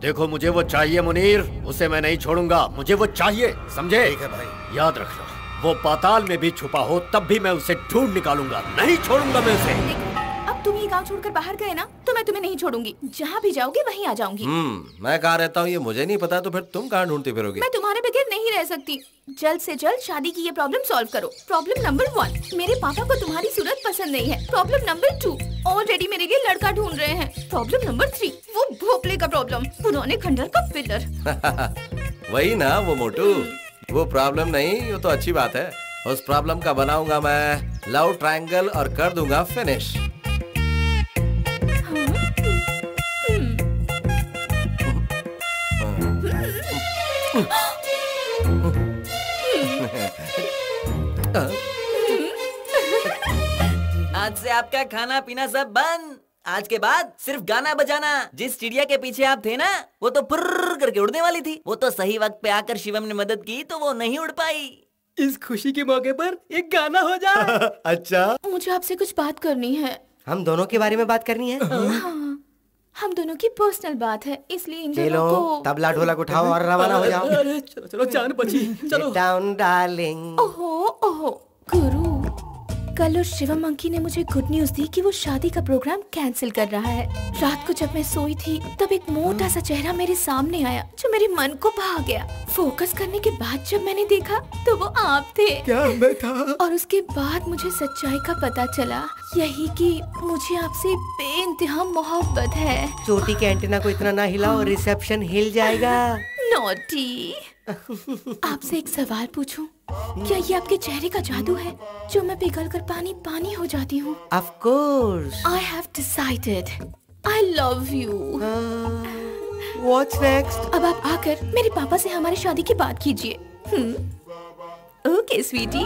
देखो मुझे वो चाहिए मुनीर। उसे मैं नहीं छोड़ूँगा। मुझे वो चाहिए समझे? ठीक है भाई। याद रखना वो पाताल में भी छुपा हो तब भी मैं उसे ढूंढ निकालूँगा। नहीं छोड़ूँगा मैं उसे। तुम ये गाँव छोड़कर बाहर गए ना तो मैं तुम्हें नहीं छोड़ूँगी। जहाँ भी जाओगे वहीं आ जाऊँगी। हम्म मैं कहाँ रहता हूँ ये मुझे नहीं पता तो फिर तुम कहाँ ढूंढती फिरोगी? मैं तुम्हारे बगैर नहीं रह सकती। जल्द से जल्द शादी की ये प्रॉब्लम सॉल्व करो। प्रॉब्लम नंबर वन मेरे पापा को तुम्हारी सूरत पसंद नहीं है। प्रॉब्लम नंबर टू ऑलरेडी मेरे लिए लड़का ढूंढ रहे हैं। प्रॉब्लम नंबर थ्री वो भोपले का प्रॉब्लम पुराने खंडर का पिलर वही ना वो मोटू। वो प्रॉब्लम नहीं वो तो अच्छी बात है। उस प्रॉब्लम का बनाऊँगा मैं। लव ट्रायंगल और कर दूँगा फिनिश आज से आपका खाना पीना सब बंद। आज के बाद सिर्फ़ गाना बजाना। जिस चिड़िया के पीछे आप थे ना वो तो फुर्र करके उड़ने वाली थी। वो तो सही वक्त पे आकर शिवम ने मदद की तो वो नहीं उड़ पाई। इस खुशी के मौके पर एक गाना हो जाए अच्छा। मुझे आपसे कुछ बात करनी है। हम दोनों के बारे में बात करनी है? हाँ, हम दोनों की पर्सनल बात है इसलिए इन चलो दोनों को तबला ढोलक उठाओ और रवाना हो जाओ। अरे चलो चलो जान बची चलो। डाउन डार्लिंग ओहो ओहो गुरु। कल उस शिवम अंकी ने मुझे गुड न्यूज़ दी कि वो शादी का प्रोग्राम कैंसिल कर रहा है। रात को जब मैं सोई थी तब एक मोटा सा चेहरा मेरे सामने आया जो मेरे मन को भा गया। फोकस करने के बाद जब मैंने देखा तो वो आप थे। क्या मैं था? और उसके बाद मुझे सच्चाई का पता चला यही कि मुझे आपसे बे बेइंतहा मोहब्बत है। चोटी के एंटीना को इतना ना हिलाओ रिसेप्शन हिल जाएगा। नोटी। आपसे एक सवाल पूछूँ? क्या ये आपके चेहरे का जादू है जो मैं पिघल कर पानी पानी हो जाती हूँ? Of course I have decided I love you what's next अब आप आकर मेरे पापा से हमारी शादी की बात कीजिए। ओके स्वीटी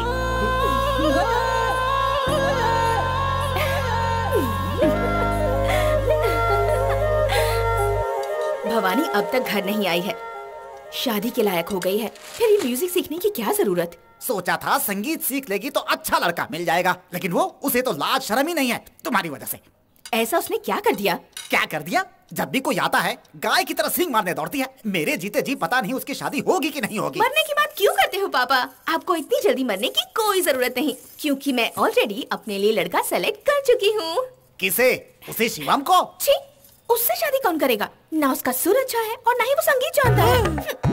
भवानी अब तक घर नहीं आई है। शादी के लायक हो गई है। फिर ये म्यूज़िक सीखने की क्या ज़रूरत? सोचा था संगीत सीख लेगी तो अच्छा लड़का मिल जाएगा लेकिन वो उसे तो लाज शर्म ही नहीं है तुम्हारी वजह से। ऐसा उसने क्या कर दिया? क्या कर दिया? जब भी कोई आता है गाय की तरह सिंग मारने दौड़ती है। मेरे जीते जी पता नहीं उसकी शादी होगी कि नहीं होगी। मरने की बात क्यों करते हो पापा? आपको इतनी जल्दी मरने की कोई ज़रूरत नहीं क्योंकि मैं ऑलरेडी अपने लिए लड़का सेलेक्ट कर चुकी हूँ। किसे? उसे शिवम को? छी! उससे शादी कौन करेगा? ना उसका सुर अच्छा है और ना ही वो संगीत जानता है।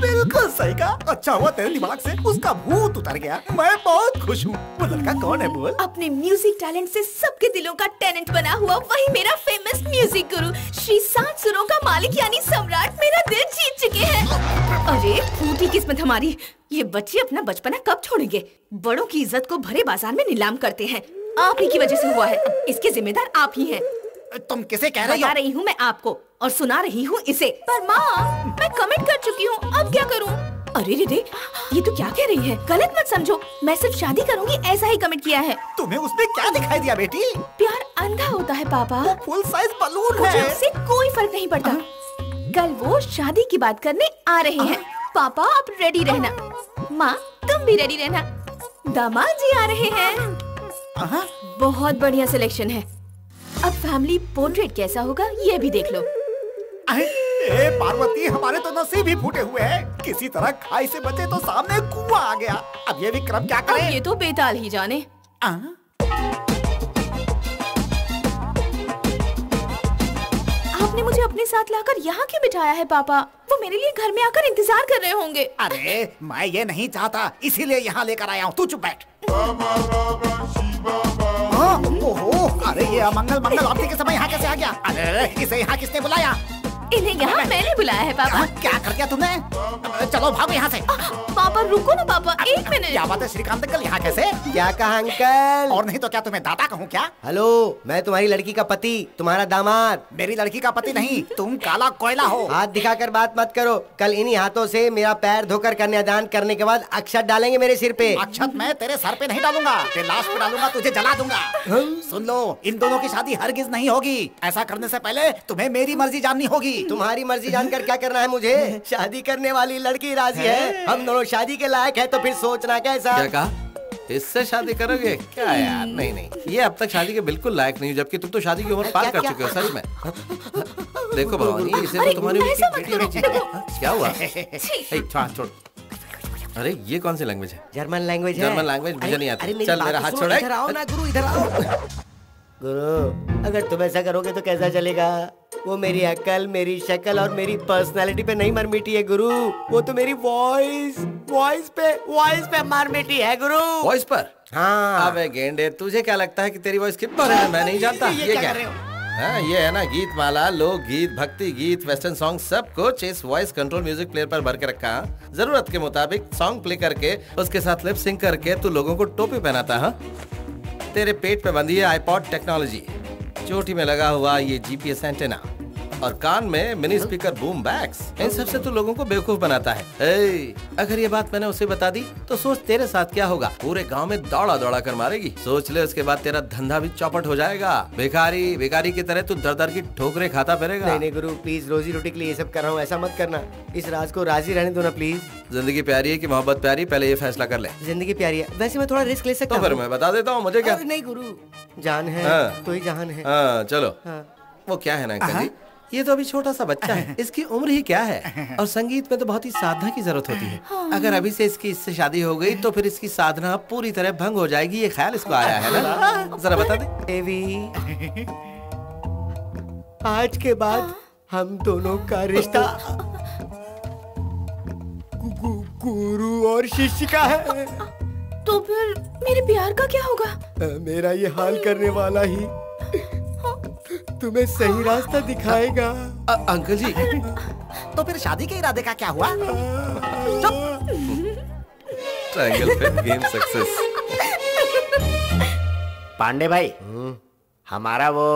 बिल्कुल सही कहा। अच्छा हुआ तेरे दिमाग से उसका भूत उतर गया। मैं बहुत खुश हूँ। वो लड़का कौन है बोल? अपने म्यूज़िक टैलेंट से सबके दिलों का टैलेंट बना हुआ वही मेरा फ़ेमस म्यूज़िक गुरु श्री सात सुरों का मालिक यानी सम्राट मेरा दिल जीत चुके हैं। अरे फूटी किस्मत हमारी। ये बच्चे अपना बचपना कब छोड़ेंगे? बड़ों की इज़्ज़त को भरे बाज़ार में नीलाम करते हैं। आप ही की वजह से हुआ है। इसके जिम्मेदार आप ही हैं। तुम किसे कह रही बता हो रही हूँ मैं आपको और सुना रही हूँ इसे। पर माँ मैं कमेंट कर चुकी हूँ अब क्या करूँ? अरे रे रे ये तो क्या कह रही है? गलत मत समझो मैं सिर्फ़ शादी करूँगी ऐसा ही कमेंट किया है। तुम्हें उसने क्या दिखाई दिया बेटी? प्यार अंधा होता है पापा। फुल साइज़ बलून है। उससे कोई फ़र्क नहीं पड़ता। कल वो शादी की बात करने आ रहे हैं। पापा आप रेडी रहना। माँ तुम भी रेडी रहना। दामाद जी आ रहे हैं। बहुत बढ़िया सिलेक्शन है। अब फैमिली पोर्ट्रेट कैसा होगा ये भी देख लो। ए पार्वती हमारे तो नसीब ही फूटे हुए हैं। किसी तरह खाई से बचे तो सामने कुआँ आ गया। अब ये विक्रम क्या अब करे? ये तो बेताल ही जाने। आ? आपने मुझे अपने साथ लाकर यहाँ क्यों बिठाया है पापा? वो मेरे लिए घर में आकर इंतज़ार कर रहे होंगे। अरे मैं ये नहीं चाहता इसीलिए यहाँ लेकर आया हूँ। तू चुप बैठ। हाँ, ओहो, अरे ये अमंगल मंगल आपके समय यहाँ कैसे आ गया? अरे, इसे यहाँ किसने बुलाया? इन्हें यहाँ मैंने बुलाया है पापा। क्या कर दिया तुमने? चलो भागो यहाँ से। पापा रुको ना पापा एक मिनट। क्या बात है श्रीकांत अंकल यहाँ कैसे? क्या कहा अंकल? और नहीं तो क्या तुम्हें दादा कहूँ क्या? हेलो मैं तुम्हारी लड़की का पति तुम्हारा दामाद। मेरी लड़की का पति नहीं तुम काला कोयला हो। हाथ दिखाकर बात मत करो। कल इन्हीं हाथों से मेरा पैर धोकर कन्यादान करने के बाद अक्षत डालेंगे मेरे सिर पे। अक्षत मैं तेरे सर पे नहीं डालूँगा तेरे लाश पे डालूँगा तुझे जला दूँगा। सुन लो इन दोनों की शादी हरगिज नहीं होगी। ऐसा करने से पहले तुम्हें मेरी मर्ज़ी जाननी होगी। तुम्हारी मर्ज़ी जानकर क्या करना है मुझे? शादी करने वाली लड़की राज़ी है। हम दोनों शादी के लायक है तो फिर सोचना कैसा? क्या कहा? इससे शादी करोगे? क्या यार? नहीं नहीं। ये अब तक शादी के बिल्कुल लायक नहीं जबकि तुम तो शादी की उम्र पार कर चुके हो सच में। देखो भवानी इसे तो तुम्हारी है। क्या हुआ? छोड़ अरे ये कौन सी लैंग्वेज है? जर्मन लैंग्वेज है। जर्मन लैंग्वेज मुझे नहीं आती। चल मेरा हाथ छोड़ा। इधर आओ ना गुरु इधर आओ। गुरु अगर तुम ऐसा करोगे तो कैसा चलेगा? वो मेरी अकल मेरी शक्ल और मेरी पर्सनालिटी पे नहीं मर मिटी है गुरु। वो तो मेरी वॉइस वॉइस पे वॉइस पे मर मिटी है गुरु। वॉइस पर? हाँ। अबे गेंडे तुझे क्या लगता है कि तेरी वॉइस किस पर है? मैं नहीं जानता। ये ये क्या क्या? कर रहे हो? हाँ ये है ना गीत माला लोक गीत भक्ति गीत वेस्टर्न सॉन्ग सब कुछ इस वॉइस कंट्रोल म्यूज़िक प्लेयर पर भर के रखा ज़रूरत के मुताबिक सॉन्ग प्ले करके उसके साथ लिप सिंक करके तू लोगों को टोपी पहनाता है? तेरे पेट पे बंधी है आईपॉड टेक्नोलॉजी चोटी में लगा हुआ ये जीपीएस एंटेना। और कान में मिनी स्पीकर बूम बैग्स इन सबसे तू लोगों को बेवकूफ़ बनाता है। ए, अगर ये बात मैंने उसे बता दी तो सोच तेरे साथ क्या होगा? पूरे गाँव में दौड़ा दौड़ा कर मारेगी। सोच ले उसके बाद तेरा धंधा भी चौपट हो जाएगा। भिखारी भिखारी की तरह तू दर दर की ठोकरे खाता फिरेगा। नहीं नहीं गुरु प्लीज़ रोजी रोटी के लिए ये सब कर रहा हूँ ऐसा मत करना। इस राज को राज़ी रहने दो ना प्लीज़ ज़िंदगी प्यारी है कि मोहब्बत प्यारी पहले ये फैसला कर ले। ज़िंदगी प्यारी है। वैसे मैं थोड़ा रिस्क ले सकता तो फिर हूँ। मैं बता देता हूँ मुझे क्या? नहीं गुरु। जान है हाँ। तो ही जहान है। हाँ चलो। हाँ। वो क्या है ना अंकल जी? ये तो अभी छोटा सा बच्चा है। इसकी उम्र ही क्या है? और संगीत में तो बहुत ही साधना की ज़रूरत होती है। अगर अभी से इसकी इससे शादी हो गई तो फिर इसकी साधना पूरी तरह भंग हो जाएगी ये ख्याल इसको आया है ना? जरा बता दे। देवी आज के बाद हम दोनों का रिश्ता गुरु और शिष्य का है। तो फिर मेरे प्यार का क्या होगा? मेरा ये हाल करने वाला ही तुम्हें सही रास्ता दिखाएगा। अंकल जी। तो फिर शादी के इरादे का क्या हुआ? ट्रायंगल पे गेम सक्सेस पांडे भाई हमारा वो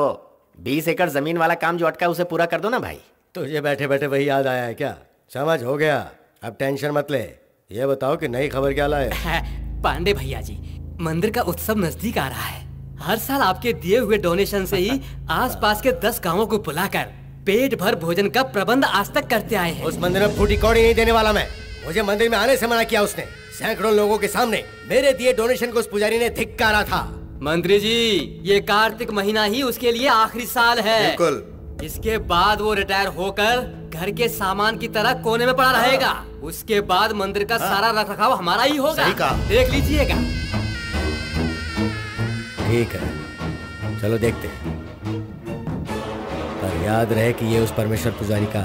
बीस एकड़ ज़मीन वाला काम जो अटका है, उसे पूरा कर दो ना भाई। तुझे बैठे बैठे वही याद आया है क्या? समझ हो गया। अब टेंशन मत ले। ये बताओ कि नई खबर क्या लाए? पांडे भैया जी मंदिर का उत्सव नज़दीक आ रहा है। हर साल आपके दिए हुए डोनेशन से ही आसपास के दस गाँवों को बुलाकर पेट भर भोजन का प्रबंध आज तक करते आए हैं। उस मंदिर में फूटी कौड़ी नहीं देने वाला मैं। मुझे मंदिर में आने से मना किया उसने। सैकड़ों लोगों के सामने मेरे दिए डोनेशन को उस पुजारी ने धिक्कारा था। मंत्री जी ये कार्तिक महीना ही उसके लिए आखिरी साल है। बिल्कुल। इसके बाद वो रिटायर होकर घर के सामान की तरह कोने में पड़ा रहेगा। उसके बाद मंदिर का सारा रख रखाव हमारा ही होगा। देख लीजिएगा। ठीक है। चलो देखते हैं। पर याद रहे कि ये उस परमेश्वर पुजारी का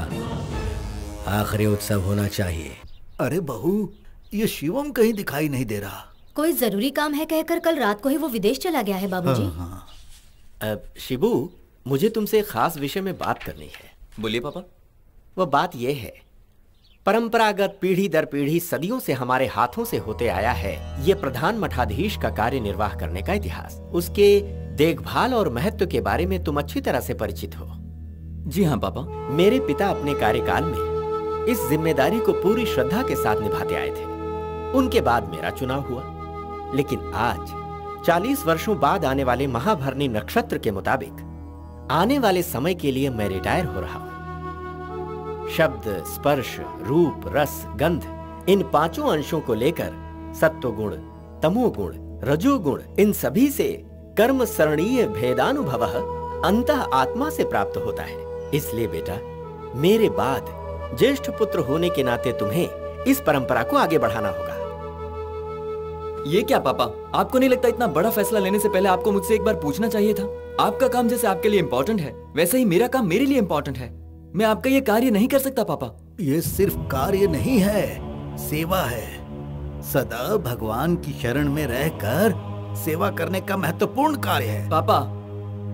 आखिरी उत्सव होना चाहिए। अरे बहू ये शिवम कहीं दिखाई नहीं दे रहा। कोई ज़रूरी काम है कहकर कल रात को ही वो विदेश चला गया है बाबूजी? अब शिबू मुझे तुमसे खास विषय में बात करनी है। बोलिए पापा। वो बात यह है परंपरागत पीढ़ी दर पीढ़ी सदियों से हमारे हाथों से होते आया है। ये प्रधान मठाधीश का कार्य निर्वाह करने का इतिहास। उसके देखभाल और महत्व के बारे में तुम अच्छी तरह से परिचित हो। जी हाँ पापा। मेरे पिता अपने कार्यकाल में इस ज़िम्मेदारी को पूरी श्रद्धा के साथ निभाते आए थे। उनके बाद मेरा चुनाव हुआ। लेकिन आज 40 वर्षों बाद आने वाले महाभरणी नक्षत्र के मुताबिक आने वाले समय के लिए मैं रिटायर हो रहा हूँ। शब्द, स्पर्श, रूप, रस, गंध, इन पाँचों अंशों को लेकर सत्व सत्वगुण, तमोगुण, रजोगुण, इन सभी से कर्म सरणीय भेदानुभव अंत आत्मा से प्राप्त होता है। इसलिए बेटा, मेरे बाद ज्येष्ठ पुत्र होने के नाते तुम्हें इस परंपरा को आगे बढ़ाना होगा। ये क्या पापा? आपको नहीं लगता इतना बड़ा फैसला लेने से पहले आपको मुझसे एक बार पूछना चाहिए था? आपका काम जैसे आपके लिए इम्पोर्टेंट है, वैसे ही मेरा काम मेरे लिए इम्पोर्टेंट है। मैं आपका ये कार्य नहीं कर सकता पापा। ये सिर्फ़ कार्य नहीं है सेवा है। सदा भगवान की शरण में रहकर सेवा करने का महत्वपूर्ण कार्य है। पापा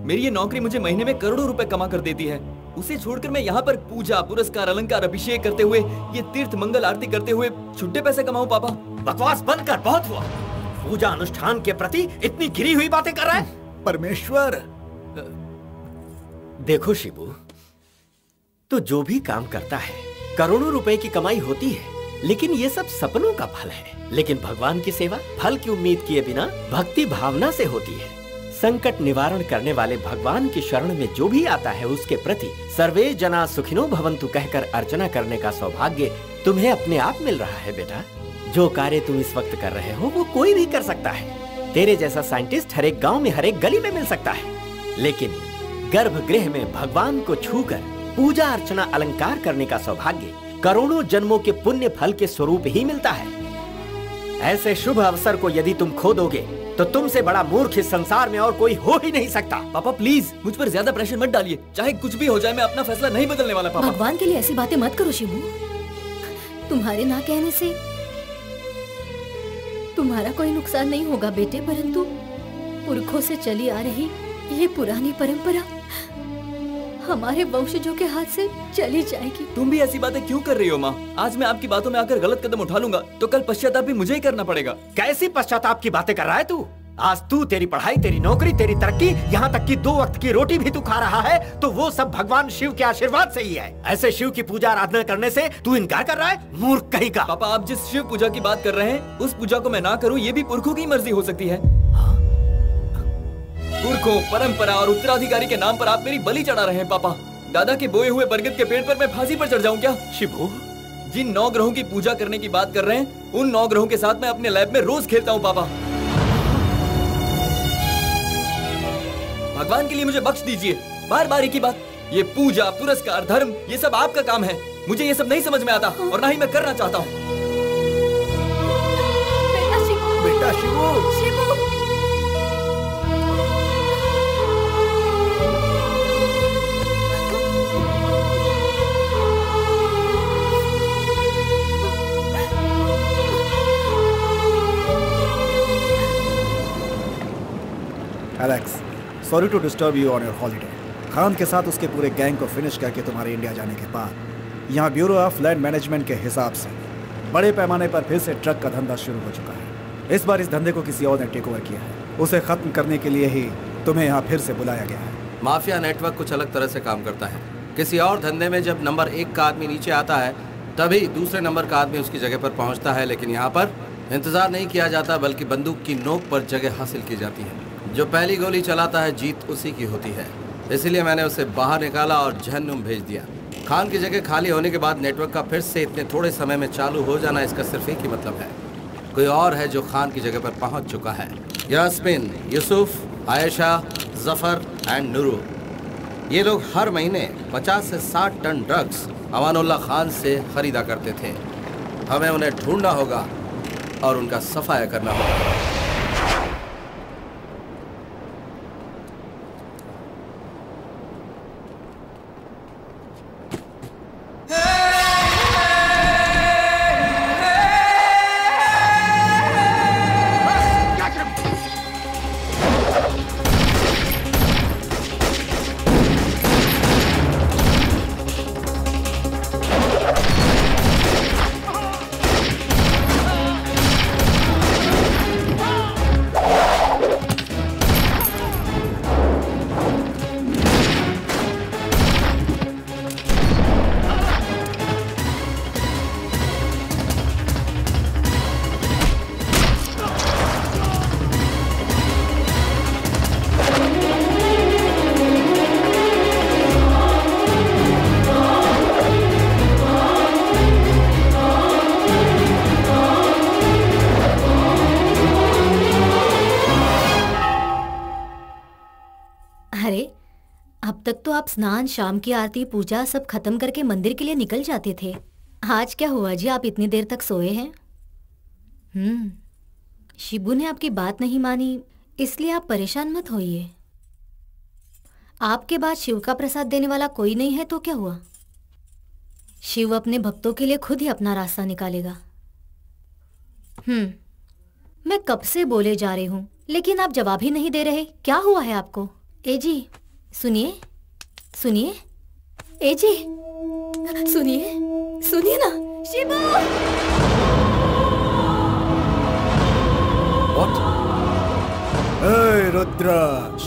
मेरी ये नौकरी मुझे महीने में करोड़ों रुपए कमा कर देती है। उसे छोड़कर मैं यहाँ पर पूजा पुरस्कार अलंकार अभिषेक करते हुए ये तीर्थ मंगल आरती करते हुए छुट्टे पैसे कमाऊं पापा? बकवास बंद कर बहुत हुआ। पूजा अनुष्ठान के प्रति इतनी गिरी हुई बातें कर रहा है। परमेश्वर। देखो शिबू तो जो भी काम करता है, करोड़ों रुपए की कमाई होती है, लेकिन ये सब सपनों का फल है। लेकिन भगवान की सेवा, फल की उम्मीद किए बिना भक्ति भावना से होती है। संकट निवारण करने वाले भगवान की शरण में जो भी आता है, उसके प्रति सर्वे जना सुखिनो भवंतु कहकर अर्चना करने का सौभाग्य तुम्हें अपने आप मिल रहा है बेटा। जो कार्य तुम इस वक्त कर रहे हो, वो कोई भी कर सकता है। तेरे जैसा साइंटिस्ट हर एक गाँव में हर एक गली में मिल सकता है। लेकिन गर्भगृह में भगवान को छूकर पूजा अर्चना अलंकार करने का सौभाग्य करोड़ों जन्मों के पुण्य फल के स्वरूप ही मिलता है। ऐसे शुभ अवसर को यदि तुम खो दोगे तो तुमसे बड़ा मूर्ख इस संसार में और कोई हो ही नहीं सकता। पापा प्लीज़ मुझ पर ज़्यादा प्रेशर मत डालिए। चाहे कुछ भी हो जाए मैं अपना फैसला नहीं बदलने वाला पापा। भगवान के लिए ऐसी बातें मत करो शिबू तुम्हारे ना कहने से तुम्हारा कोई नुकसान नहीं होगा बेटे परंतु पुरखों से चली आ रही ये पुरानी परंपरा हमारे वंशजों के हाथ से चली जाएगी। तुम भी ऐसी बातें क्यों कर रही हो माँ? आज मैं आपकी बातों में आकर गलत कदम उठा लूँगा तो कल पश्चाताप भी मुझे ही करना पड़ेगा। कैसी पश्चाताप की बातें कर रहा है तू? आज तू तेरी पढ़ाई तेरी नौकरी तेरी तरक्की यहाँ तक कि दो वक्त की रोटी भी तू खा रहा है तो वो सब भगवान शिव के आशीर्वाद से ही है। ऐसे शिव की पूजा आराधना करने से तू इनकार कर रहा है मूर्ख कहीं का? पापा आप जिस शिव पूजा की बात कर रहे हैं उस पूजा को मैं ना करूँ ये भी पुरखों की मर्ज़ी हो सकती है? पुरखों परंपरा और उत्तराधिकारी के नाम पर आप मेरी बलि चढ़ा रहे हैं पापा। दादा के बोए हुए बरगद के पेड़ पर मैं फांसी पर चढ़ जाऊँ क्या? शिबू। जिन नौ ग्रहों की पूजा करने की बात कर रहे हैं उन नौ ग्रहों के साथ मैं अपने लैब में रोज खेलता हूँ पापा। भगवान के लिए मुझे बख्श दीजिए। बार बार एक ही बात ये पूजा पुरस्कार धर्म ये सब आपका काम है। मुझे ये सब नहीं समझ में आता और ना ही मैं करना चाहता हूँ। बेटा Shibu. Shibu Alex sorry to disturb you on your holiday Khan के साथ उसके पूरे गैंग को फिनिश करके तुम्हारे इंडिया जाने के बाद, यहाँ ब्यूरो ऑफ़ लैंड मैनेजमेंट के हिसाब से बड़े पैमाने पर फिर से ट्रक का धंधा शुरू हो चुका है। इस बार इस धंधे को किसी और ने टेक ओवर किया है। उसे खत्म करने के लिए ही तुम्हें यहाँ फिर से बुलाया गया है। माफिया नेटवर्क कुछ अलग तरह से काम करता है। किसी और धंधे में जब नंबर एक का आदमी नीचे आता है, तभी दूसरे नंबर का आदमी उसकी जगह पर पहुँचता है, लेकिन यहाँ पर इंतज़ार नहीं किया जाता, बल्कि बंदूक की नोक पर जगह हासिल की जाती है। जो पहली गोली चलाता है, जीत उसी की होती है। इसीलिए मैंने उसे बाहर निकाला और जहन्नुम भेज दिया। खान की जगह खाली होने के बाद नेटवर्क का फिर से इतने थोड़े समय में चालू हो जाना इसका सिर्फ़ एक ही मतलब है। कोई और है जो खान की जगह पर पहुँच चुका है? Yasmin, Yusuf, Ayesha, Zafar and Nuru. ये लोग हर महीने 50 से 60 टन ड्रग्स अमानुल्ला खान से खरीदा करते थे। हमें उन्हें ढूंढना होगा और उनका सफाया करना होगा। आप स्नान, शाम की आरती, पूजा सब खत्म करके मंदिर के लिए निकल जाते थे। आज क्या हुआ जी आप इतनी देर तक सोए हैं? हम्म शिबू ने आपकी बात नहीं मानी, इसलिए आप परेशान मत होइए। आपके बाद शिव का प्रसाद देने वाला कोई नहीं है तो क्या हुआ? शिव अपने भक्तों के लिए खुद ही अपना रास्ता निकालेगा। हम्म मैं कब से बोले जा रही हूँ, लेकिन आप जवाब ही नहीं दे रहे, क्या हुआ है आपको? ए जी, सुनिए। सुनिए? ए जी सुनिए सुनिए ना शिबू! रुद्र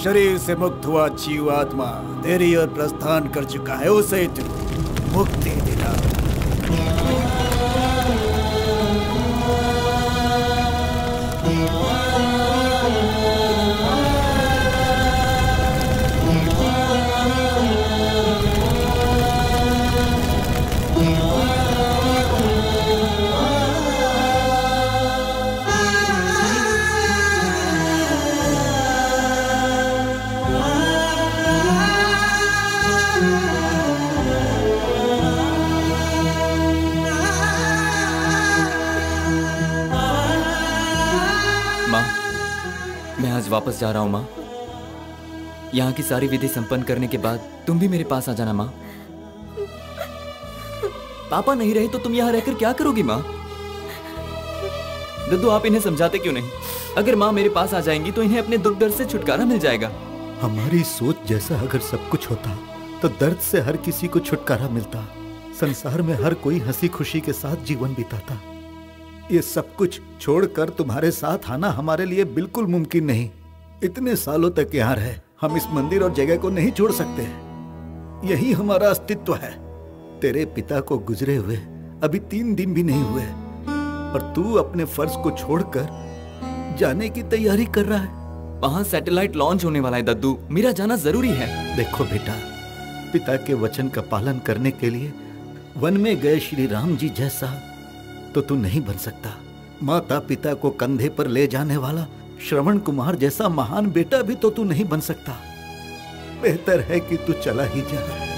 शरीर से मुक्त हुआ जीव आत्मा देरी और प्रस्थान कर चुका है उसे तू मुक्ति दिला मैं आज वापस जा रहा हूँ, माँ। यहाँ की सारी विधि संपन्न करने के बाद तुम भी मेरे पास आ जाना, माँ। पापा नहीं रहे तो तुम यहाँ रहकर क्या करोगी, माँ? दद्दू, आप इन्हें समझाते क्यों नहीं? अगर माँ मेरे पास आ जाएँगी तो इन्हें अपने दुख दर्द से छुटकारा मिल जाएगा। हमारी सोच जैसा अगर सब कुछ होता तो दर्द से हर किसी को छुटकारा मिलता। संसार में हर कोई हँसी खुशी के साथ जीवन बिताता। ये सब कुछ छोड़कर तुम्हारे साथ आना हमारे लिए बिल्कुल मुमकिन नहीं। इतने सालों तक यहाँ रहे हम इस मंदिर और जगह को नहीं छोड़ सकते यही हमारा अस्तित्व है। तेरे पिता को गुजरे हुए अभी तीन दिन भी नहीं हुए और तू अपने फ़र्ज़ को छोड़कर जाने की तैयारी कर रहा है। वहाँ सैटेलाइट लॉन्च होने वाला है दद्दू। मेरा जाना ज़रूरी है। देखो बेटा पिता के वचन का पालन करने के लिए वन में गए श्री राम जी जैसा तो तू नहीं बन सकता। माता पिता को कंधे पर ले जाने वाला श्रवण कुमार जैसा महान बेटा भी तो तू नहीं बन सकता। बेहतर है कि तू चला ही जा।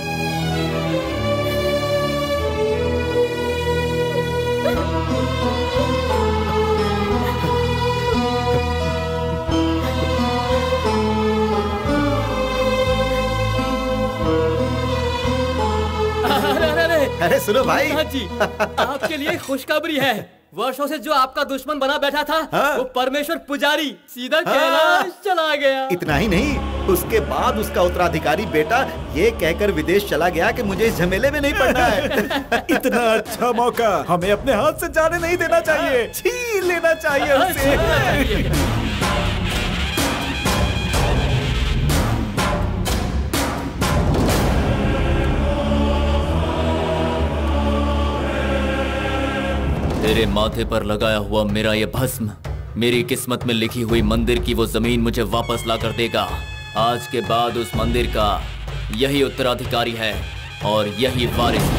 अरे सुनो भाई। हाँ जी। आपके लिए खुशखबरी है। वर्षों से जो आपका दुश्मन बना बैठा था हाँ? वो परमेश्वर पुजारी सीधा हाँ? कैलाश चला गया। इतना ही नहीं उसके बाद उसका उत्तराधिकारी बेटा ये कहकर विदेश चला गया कि मुझे इस झमेले में नहीं पड़ना है। इतना अच्छा मौका हमें अपने हाथ से जाने नहीं देना चाहिए। छीन लेना चाहिए उसे। तेरे माथे पर लगाया हुआ मेरा ये भस्म, मेरी किस्मत में लिखी हुई मंदिर की वो ज़मीन मुझे वापस ला कर देगा। आज के बाद उस मंदिर का यही उत्तराधिकारी है और यही वारिस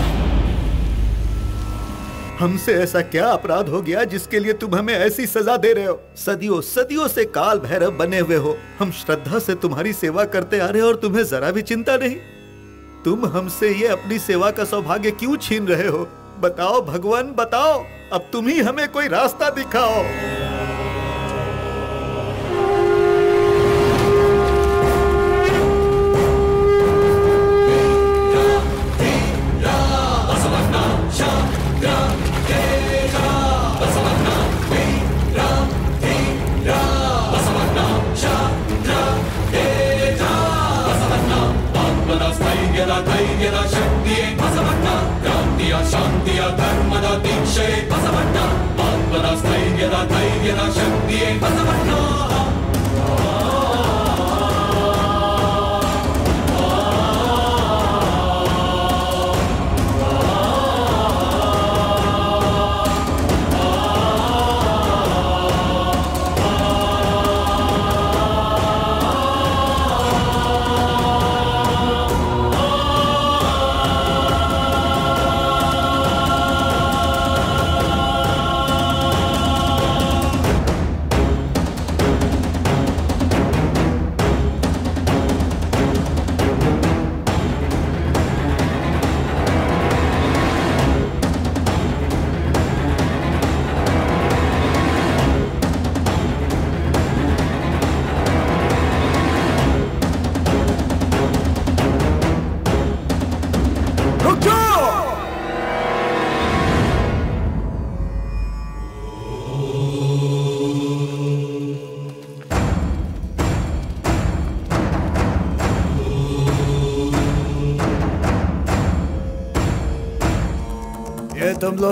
हमसे ऐसा क्या अपराध हो गया जिसके लिए तुम हमें ऐसी सजा दे रहे हो? सदियों सदियों से काल भैरव बने हुए हो। हम श्रद्धा से तुम्हारी सेवा करते आ रहे हो और तुम्हें जरा भी चिंता नहीं। तुम हमसे ये अपनी सेवा का सौभाग्य क्यों छीन रहे हो? बताओ भगवान बताओ। अब तुम ही हमें कोई रास्ता दिखाओ। 兄弟把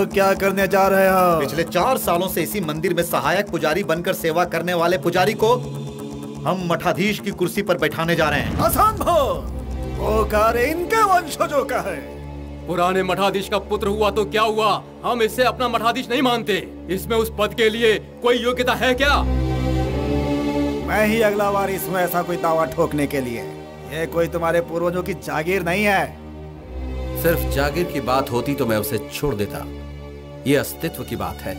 लोग क्या करने जा रहे हो पिछले चार सालों से इसी मंदिर में सहायक पुजारी बनकर सेवा करने वाले पुजारी को हम मठाधीश की कुर्सी पर बैठाने जा रहे हैं। असंभव! वो कार्य इनके वंशजों का है। पुराने मठाधीश का पुत्र हुआ तो क्या हुआ? हम इससे अपना मठाधीश नहीं मानते। इसमें उस पद के लिए कोई योग्यता है क्या? मैं ही अगला बार इसमें ऐसा कोई दावा ठोकने के लिए। ये कोई तुम्हारे पूर्वजों की जागीर नहीं है। सिर्फ़ जागीर की बात होती तो मैं उसे छोड़ देता। ये अस्तित्व की बात है।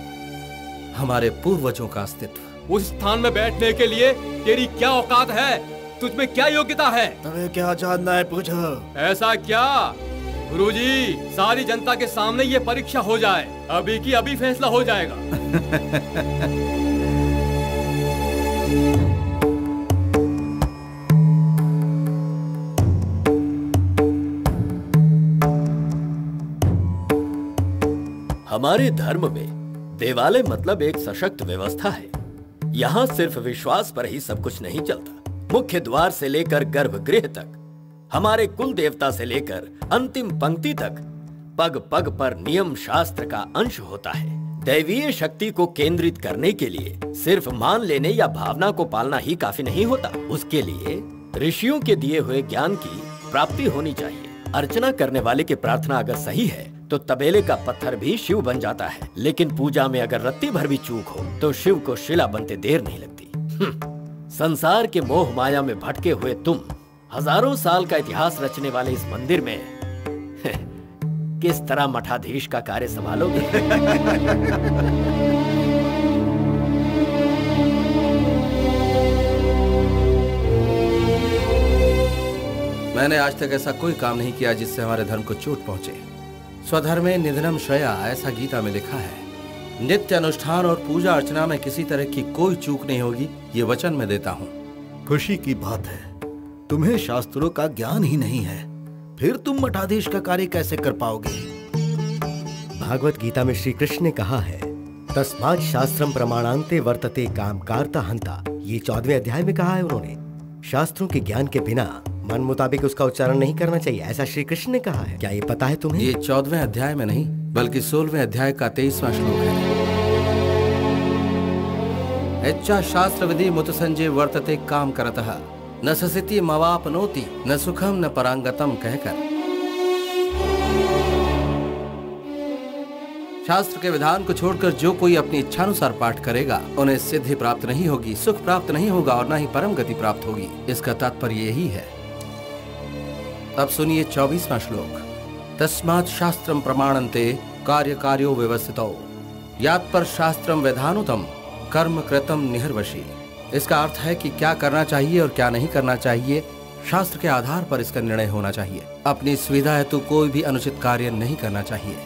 हमारे पूर्वजों का अस्तित्व। उस स्थान में बैठने के लिए तेरी क्या औकात है? तुझमें क्या योग्यता है? तुम्हें क्या जानना है पूछो ऐसा क्या? गुरुजी सारी जनता के सामने ये परीक्षा हो जाए। अभी की अभी फैसला हो जाएगा। हमारे धर्म में देवालय मतलब एक सशक्त व्यवस्था है। यहाँ सिर्फ़ विश्वास पर ही सब कुछ नहीं चलता। मुख्य द्वार से लेकर गर्भगृह तक, हमारे कुल देवता से लेकर अंतिम पंक्ति तक पग पग पर नियम शास्त्र का अंश होता है। दैवीय शक्ति को केंद्रित करने के लिए सिर्फ़ मान लेने या भावना को पालना ही काफ़ी नहीं होता। उसके लिए ऋषियों के दिए हुए ज्ञान की प्राप्ति होनी चाहिए। अर्चना करने वाले की प्रार्थना अगर सही है तो तबेले का पत्थर भी शिव बन जाता है। लेकिन पूजा में अगर रत्ती भर भी चूक हो तो शिव को शिला बनते देर नहीं लगती। हम्म, संसार के मोह माया में भटके हुए तुम हज़ारों साल का इतिहास रचने वाले इस मंदिर में किस तरह मठाधीश का कार्य संभालोगे? मैंने आज तक ऐसा कोई काम नहीं किया जिससे हमारे धर्म को चोट पहुँचे। स्वधर्मे निधनम श्रया ऐसा गीता में लिखा है। नित्य अनुष्ठान और पूजा अर्चना में किसी तरह की कोई चूक नहीं होगी ये वचन मैं देता हूँ। खुशी की बात है। तुम्हें शास्त्रों का ज्ञान ही नहीं है। फिर तुम मठाधीश का कार्य कैसे कर पाओगे? भागवत गीता में श्री कृष्ण ने कहा है तस्मात शास्त्रम प्रमाणांते वर्तते काम कारता हंता ये चौदवे अध्याय में कहा है उन्होंने। शास्त्रों के ज्ञान के बिना मन मुताबिक उसका उच्चारण नहीं करना चाहिए, ऐसा श्री कृष्ण ने कहा है। क्या ये पता है तुम्हें? ये चौदवें अध्याय में नहीं, बल्कि सोलहवें अध्याय का तेईसवां श्लोक है। इच्छा शास्त्र विधि मुत संजय वर्तते काम करतः, न ससिति मवापनोति, न सुखम न परांगतम कहकर। शास्त्र के विधान को छोड़कर जो कोई अपनी इच्छानुसार पाठ करेगा, उन्हें सिद्धि प्राप्त नहीं होगी, सुख प्राप्त नहीं होगा और न ही परम गति प्राप्त होगी। इसका तात्पर्य यही है। अब सुनिए चौबीसवा श्लोक। तस्मात् शास्त्रम प्रमाणन्ते कार्य कार्यो व्यवस्थितो। यात पर शास्त्रम वेधानुतम कर्म कृतम निहर्वशी। इसका अर्थ है कि क्या करना चाहिए और क्या नहीं करना चाहिए, शास्त्र के आधार पर इसका निर्णय होना चाहिए। अपनी सुविधा हेतु कोई भी अनुचित कार्य नहीं करना चाहिए।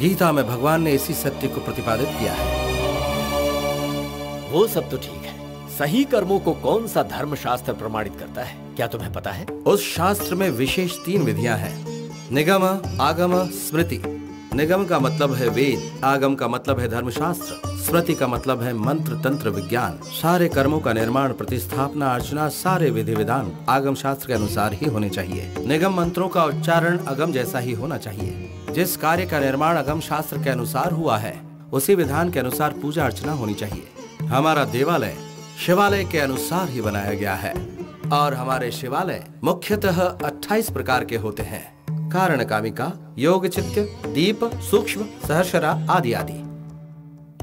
गीता में भगवान ने इसी सत्य को प्रतिपादित किया है। वो सब तो ठीक है। सही कर्मों को कौन सा धर्म शास्त्र प्रमाणित करता है? क्या तुम्हें पता है? उस शास्त्र में विशेष तीन विधियाँ हैं। निगम, आगम, स्मृति। निगम का मतलब है वेद, आगम का मतलब है धर्मशास्त्र। स्मृति का मतलब है मंत्र, तंत्र, विज्ञान। सारे कर्मों का निर्माण, प्रतिस्थापना, अर्चना, सारे विधि विधान आगम शास्त्र के अनुसार ही होने चाहिए। निगम मंत्रों का उच्चारण अगम जैसा ही होना चाहिए। जिस कार्य का निर्माण अगम शास्त्र के अनुसार हुआ है, उसी विधान के अनुसार पूजा अर्चना होनी चाहिए। हमारा देवालय शिवालय के अनुसार ही बनाया गया है। और हमारे शिवालय मुख्यतः 28 प्रकार के होते हैं। कारण कामिका योग चित्त दीप, सूक्ष्म, सहर्षरा आदि आदि।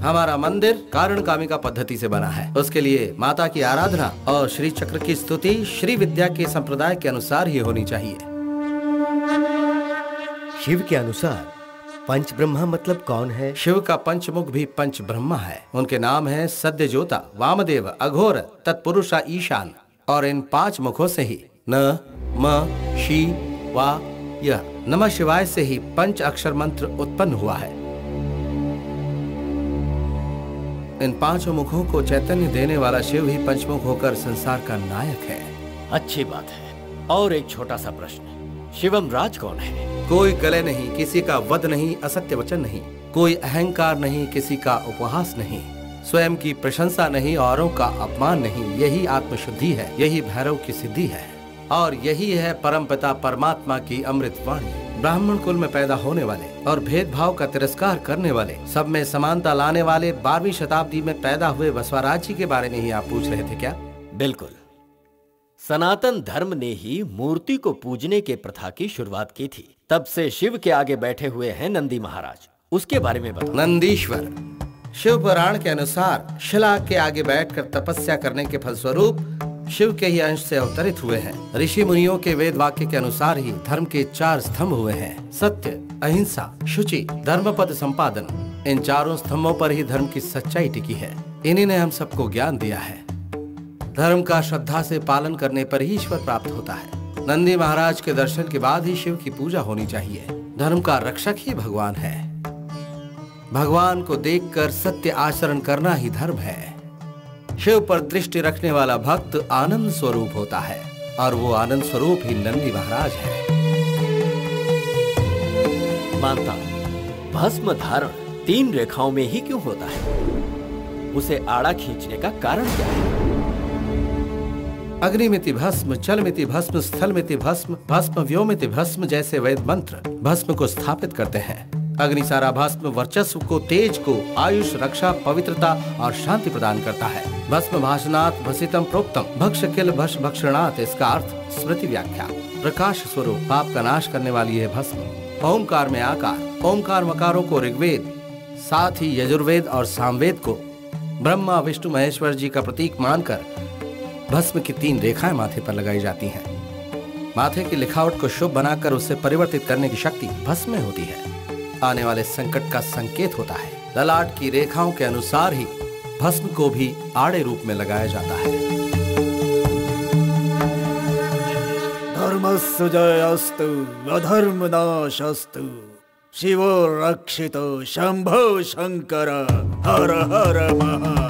हमारा मंदिर कारण कामिका पद्धति से बना है। उसके लिए माता की आराधना और श्री चक्र की स्तुति श्री विद्या के संप्रदाय के अनुसार ही होनी चाहिए। शिव के अनुसार पंच ब्रह्मा मतलब कौन है? शिव का पंचमुख भी पंच ब्रह्मा है। उनके नाम है सद्य ज्योता वामदेव अघोर तत्पुरुषा ईशान। और इन पाँच मुखों से ही न म शी वा यह नमः शिवाय से ही पंच अक्षर मंत्र उत्पन्न हुआ है। इन पाँचों मुखों को चैतन्य देने वाला शिव ही पंचमुख होकर संसार का नायक है। अच्छी बात है। और एक छोटा सा प्रश्न। शिवम राज कौन है? कोई गले नहीं किसी का वध नहीं असत्य वचन नहीं। कोई अहंकार नहीं किसी का उपहास नहीं। स्वयं की प्रशंसा नहीं औरों का अपमान नहीं। यही आत्मशुद्धि है यही भैरव की सिद्धि है। और यही है परमपिता परमात्मा की अमृत वाणी। ब्राह्मण कुल में पैदा होने वाले और भेदभाव का तिरस्कार करने वाले सब में समानता लाने वाले बारहवीं शताब्दी में पैदा हुए बसवाराज जी के बारे में ही आप पूछ रहे थे क्या? बिल्कुल। सनातन धर्म ने ही मूर्ति को पूजने के प्रथा की शुरुआत की थी। तब से शिव के आगे बैठे हुए हैं नंदी महाराज। उसके बारे में बताओ। नंदीश्वर, शिव पुराण के अनुसार शिला के आगे बैठकर तपस्या करने के फलस्वरूप शिव के ही अंश से अवतरित हुए हैं। ऋषि मुनियों के वेद वाक्य के अनुसार ही धर्म के चार स्तंभ हुए हैं। सत्य, अहिंसा, शुचि धर्म पद संपादन, इन चारों स्तंभों पर ही धर्म की सच्चाई टिकी है। इन्हीं ने हम सबको ज्ञान दिया है। धर्म का श्रद्धा से पालन करने पर ही ईश्वर प्राप्त होता है। नंदी महाराज के दर्शन के बाद ही शिव की पूजा होनी चाहिए। धर्म का रक्षक ही भगवान है। भगवान को देखकर सत्य आचरण करना ही धर्म है। शिव पर दृष्टि रखने वाला भक्त आनंद स्वरूप होता है और वो आनंद स्वरूप ही नंदी महाराज है। मानता, भस्म धारण तीन रेखाओं में ही क्यों होता है? उसे आड़ा खींचने का कारण क्या है? अग्निमिति भस्म चल चलमिति भस्म स्थल स्थलमिति भस्म भस्म व्योमिति भस्म जैसे वेद मंत्र भस्म को स्थापित करते हैं। अग्नि सारा भस्म वर्चस्व को, तेज को, आयुष, रक्षा, पवित्रता और शांति प्रदान करता है। भस्म भाषणात् भसितम प्रोक्तम, भक्ष किल भक्ष भक्षणात्, इसका अर्थ स्मृति व्याख्या। प्रकाश स्वरूप, पाप का नाश करने वाली है भस्म। ओमकार में आकार ओमकार मकारों को ऋग्वेद, साथ ही यजुर्वेद और सामवेद को ब्रह्मा, विष्णु, महेश्वर जी का प्रतीक मानकर भस्म की तीन रेखाएँ माथे पर लगाई जाती हैं। माथे की लिखावट को शुभ बनाकर उसे परिवर्तित करने की शक्ति भस्म में होती है। आने वाले संकट का संकेत होता है। ललाट की रेखाओं के अनुसार ही भस्म को भी आड़े रूप में लगाया जाता है। जयस्तु अधर्मनाशस्तु शिवो रक्षितो, शंभो शंकर, हर हर महादेव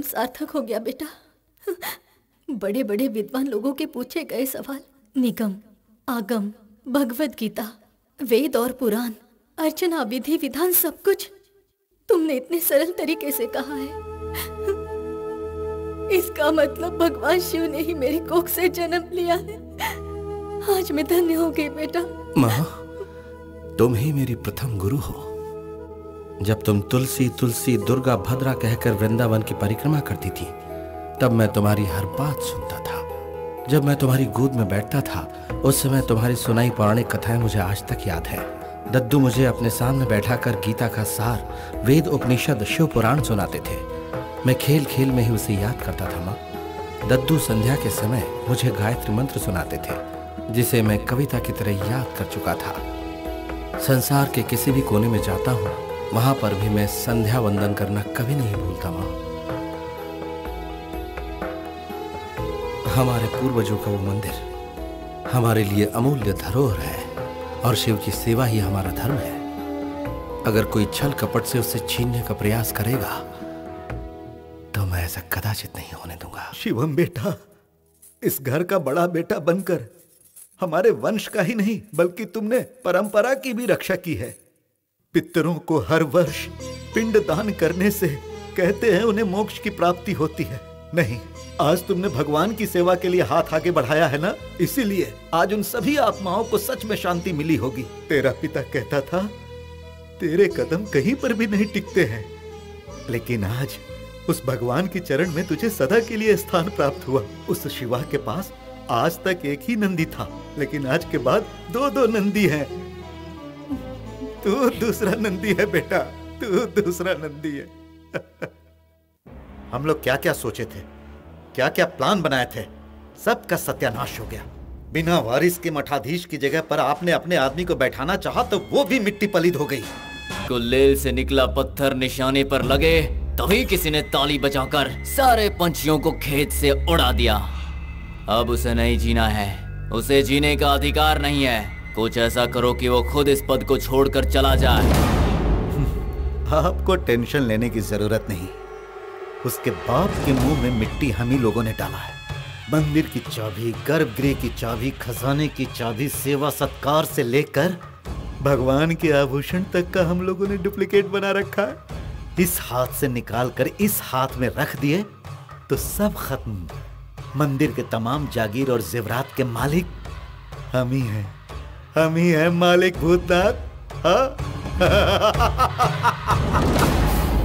जन्म सार्थक हो गया बेटा। बड़े बड़े विद्वान लोगों के पूछे गए सवाल, निगम, आगम भगवत गीता, वेद और पुराण, अर्चना विधि, विधान सब कुछ तुमने इतने सरल तरीके से कहा है। इसका मतलब भगवान शिव ने ही मेरी कोख से जन्म लिया है। आज मैं धन्य हो गई बेटा। माँ, तुम ही मेरी प्रथम गुरु हो। जब तुम तुलसी तुलसी, दुर्गा, भद्रा कहकर वृंदावन की परिक्रमा करती थी, तब मैं तुम्हारी हर बात सुनता था। जब मैं तुम्हारी गोद में बैठता था, उस समय तुम्हारी सुनाई पौराणिक कथाएँ मुझे आज तक याद है। दद्दू मुझे अपने सामने बैठाकर गीता का सार, वेद उपनिषद, शिव पुराण सुनाते थे। मैं खेल खेल में ही उसे याद करता था, माँ। दद्दू संध्या के समय मुझे गायत्री मंत्र सुनाते थे, जिसे मैं कविता की तरह याद कर चुका था। संसार के किसी भी कोने में जाता हूँ वहाँ पर भी मैं संध्या वंदन करना कभी नहीं भूलता, माँ। हमारे पूर्वजों का वो मंदिर हमारे लिए अमूल्य धरोहर है और शिव की सेवा ही हमारा धर्म है। अगर कोई छल कपट से उसे छीनने का प्रयास करेगा तो मैं ऐसा कदाचित नहीं होने दूँगा। शिवम बेटा, इस घर का बड़ा बेटा बनकर हमारे वंश का ही नहीं, बल्कि तुमने परंपरा की भी रक्षा की है। पितरों को हर वर्ष पिंड दान करने से कहते हैं उन्हें मोक्ष की प्राप्ति होती है। नहीं, आज तुमने भगवान की सेवा के लिए हाथ आगे बढ़ाया है ना? इसीलिए आज उन सभी आत्माओं को सच में शांति मिली होगी। तेरा पिता कहता था, तेरे कदम कहीं पर भी नहीं टिकते हैं। लेकिन आज उस भगवान के चरण में तुझे सदा के लिए स्थान प्राप्त हुआ। उस शिवा के पास आज तक एक ही नंदी था, लेकिन आज के बाद दो दो नंदी हैं। तू दूसरा नंदी है बेटा, तू दूसरा नंदी है। हम लोग क्या क्या सोचे थे क्या क्या प्लान बनाए थे, सबका सत्यानाश हो गया। बिना वारिस के मठाधीश की जगह पर आपने अपने आदमी को बैठाना चाहा तो वो भी मिट्टी पलिद हो गई। गुल्लेल से निकला पत्थर निशाने पर लगे, तभी किसी ने ताली बजाकर सारे पंछियों को खेत से उड़ा दिया। अब उसे नहीं जीना है, उसे जीने का अधिकार नहीं है। कुछ ऐसा करो कि वो खुद इस पद को छोड़कर चला जाए। आपको टेंशन लेने की ज़रूरत नहीं। उसके बाप के मुँह में मिट्टी हम ही लोगों ने डाला है। मंदिर की चाबी, गर्भगृह की चाबी, खजाने की चाबी, सेवा सत्कार से लेकर भगवान के आभूषण तक का हम लोगों ने डुप्लीकेट बना रखा है। इस हाथ से निकाल कर इस हाथ में रख दिए तो सब खत्म। मंदिर के तमाम जागीर और जेवरात के मालिक हम ही हैं। हम ही हैं मालिक भूतनाथ। हाँ?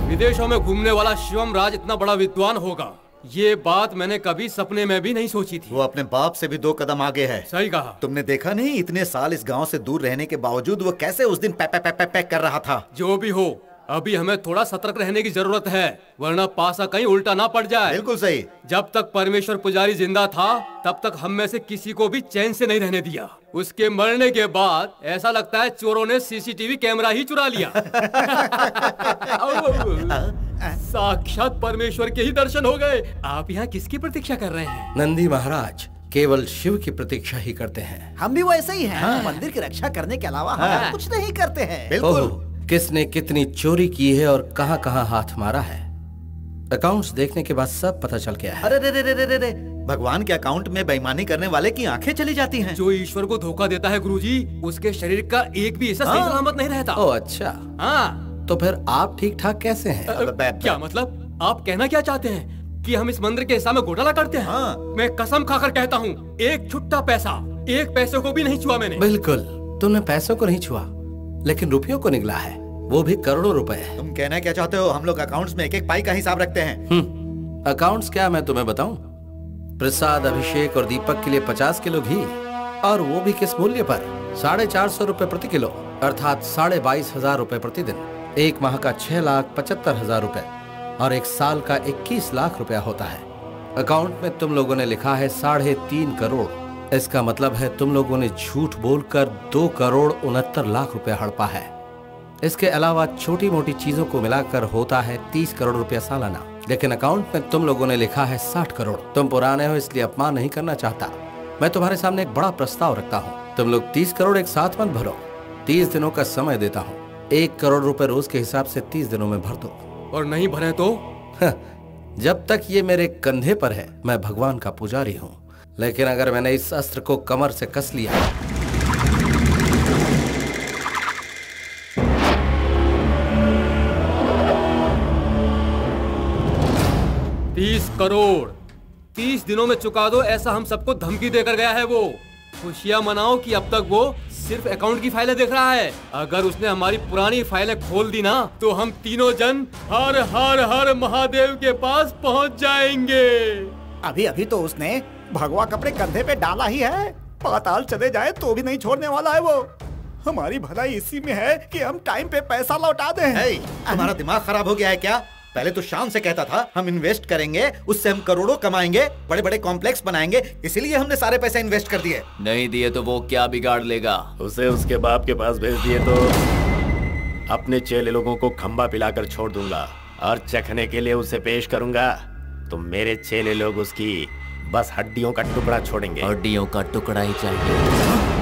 विदेशों में घूमने वाला शिवम राज इतना बड़ा विद्वान होगा। ये बात मैंने कभी सपने में भी नहीं सोची थी। वो अपने बाप से भी दो कदम आगे है। सही कहा। तुमने देखा नहीं इतने साल इस गाँव से दूर रहने के बावजूद वो कैसे उस दिन पैक पैक पैक पैक कर रहा था? जो भी हो अभी हमें थोड़ा सतर्क रहने की ज़रूरत है वरना पासा कहीं उल्टा ना पड़ जाए। बिल्कुल सही। जब तक परमेश्वर पुजारी ज़िंदा था तब तक हम में से किसी को भी चैन से नहीं रहने दिया। उसके मरने के बाद ऐसा लगता है चोरों ने सीसीटीवी कैमरा ही चुरा लिया। साक्षात परमेश्वर के ही दर्शन हो गए। आप यहाँ किसकी प्रतीक्षा कर रहे हैं? नंदी महाराज केवल शिव की प्रतीक्षा ही करते हैं। हम भी वैसे ही हैं। हाँ। मंदिर की रक्षा करने के अलावा हम हाँ। कुछ नहीं करते हैं। बिल्कुल। किसने कितनी चोरी की है और कहाँ कहाँ हाथ मारा है? अकाउंट्स देखने के बाद सब पता चल गया है। अरे रे रे रे रे रे रे भगवान के अकाउंट में बेईमानी करने वाले की आँखें चली जाती हैं। जो ईश्वर को धोखा देता है गुरुजी उसके शरीर का एक भी हिस्सा सही हाँ। सलामत नहीं रहता। ओ अच्छा। हाँ। तो फिर आप ठीक ठाक कैसे हैं? क्या मतलब? आप कहना क्या चाहते हैं कि हम इस मंदिर के हिस्सा में घोटाला करते हैं? हाँ। मैं कसम खाकर कहता हूँ एक छुट्टा पैसा एक पैसे को भी नहीं छुआ मैंने। बिल्कुल तुमने पैसों को नहीं छुआ। लेकिन रुपयों को निकला है। वो भी करोड़ों रुपए तुम कहना क्या चाहते हो? हम लोग अकाउंट्स में एक एक पाई का हिसाब रखते हैं। अकाउंट्स क्या मैं तुम्हें बताऊँ? प्रसाद अभिषेक और दीपक के लिए पचास किलो घी और वो भी किस मूल्य पर? साढ़े चार सौ रूपए प्रति किलो अर्थात साढ़े बाईस हज़ार रूपए प्रतिदिन। एक माह का छह लाख पचहत्तर हज़ार रूपए और एक साल का इक्कीस लाख रुपया होता है। अकाउंट में तुम लोगों ने लिखा है साढ़े तीन करोड़। इसका मतलब है तुम लोगों ने झूठ बोलकर दो करोड़ उनहत्तर लाख रुपया हड़पा है। इसके अलावा छोटी मोटी चीज़ों को मिलाकर होता है तीस करोड़ रुपया सालाना। लेकिन अकाउंट में तुम लोगों ने लिखा है साठ करोड़। तुम पुराने हो इसलिए अपमान नहीं करना चाहता। मैं तुम्हारे सामने एक बड़ा प्रस्ताव रखता हूँ। तुम लोग तीस करोड़ एक साथ मत भरो। तीस दिनों का समय देता हूँ। एक करोड़ रुपए रोज के हिसाब से तीस दिनों में भर दो। और नहीं भरे तो? जब तक ये मेरे कंधे पर है मैं भगवान का पुजारी हूँ। लेकिन अगर मैंने इस अस्त्र को कमर से कस लिया। तीस करोड़। तीस दिनों में चुका दो ऐसा हम सबको धमकी देकर गया है वो। खुशियाँ मनाओ कि अब तक वो सिर्फ़ अकाउंट की फाइलें देख रहा है। अगर उसने हमारी पुरानी फाइलें खोल दी ना तो हम तीनों जन हर हर हर महादेव के पास पहुँच जाएँगे। अभी अभी तो उसने भगवा कपड़े कंधे पे डाला ही है। पाताल चले जाए तो भी नहीं छोड़ने वाला है वो। हमारी भलाई इसी में है कि हम टाइम पे पैसा लौटा दें। hey, तुम्हारा दिमाग खराब हो गया है क्या? पहले तो शाम से कहता था हम इन्वेस्ट करेंगे उससे हम करोड़ों कमाएँगे बड़े बड़े कॉम्प्लेक्स बनाएँगे इसीलिए हमने सारे पैसे इन्वेस्ट कर दिए। नहीं दिए तो वो क्या बिगाड़ लेगा? उसे उसके बाप के पास भेज दिए तो अपने चेले लोगों को खंबा पिलाकर छोड़ दूँगा और चखने के लिए उसे पेश करूँगा। तो मेरे चेले लोग उसकी बस हड्डियों का टुकड़ा छोड़ेंगे। हड्डियों का टुकड़ा ही चाहिए।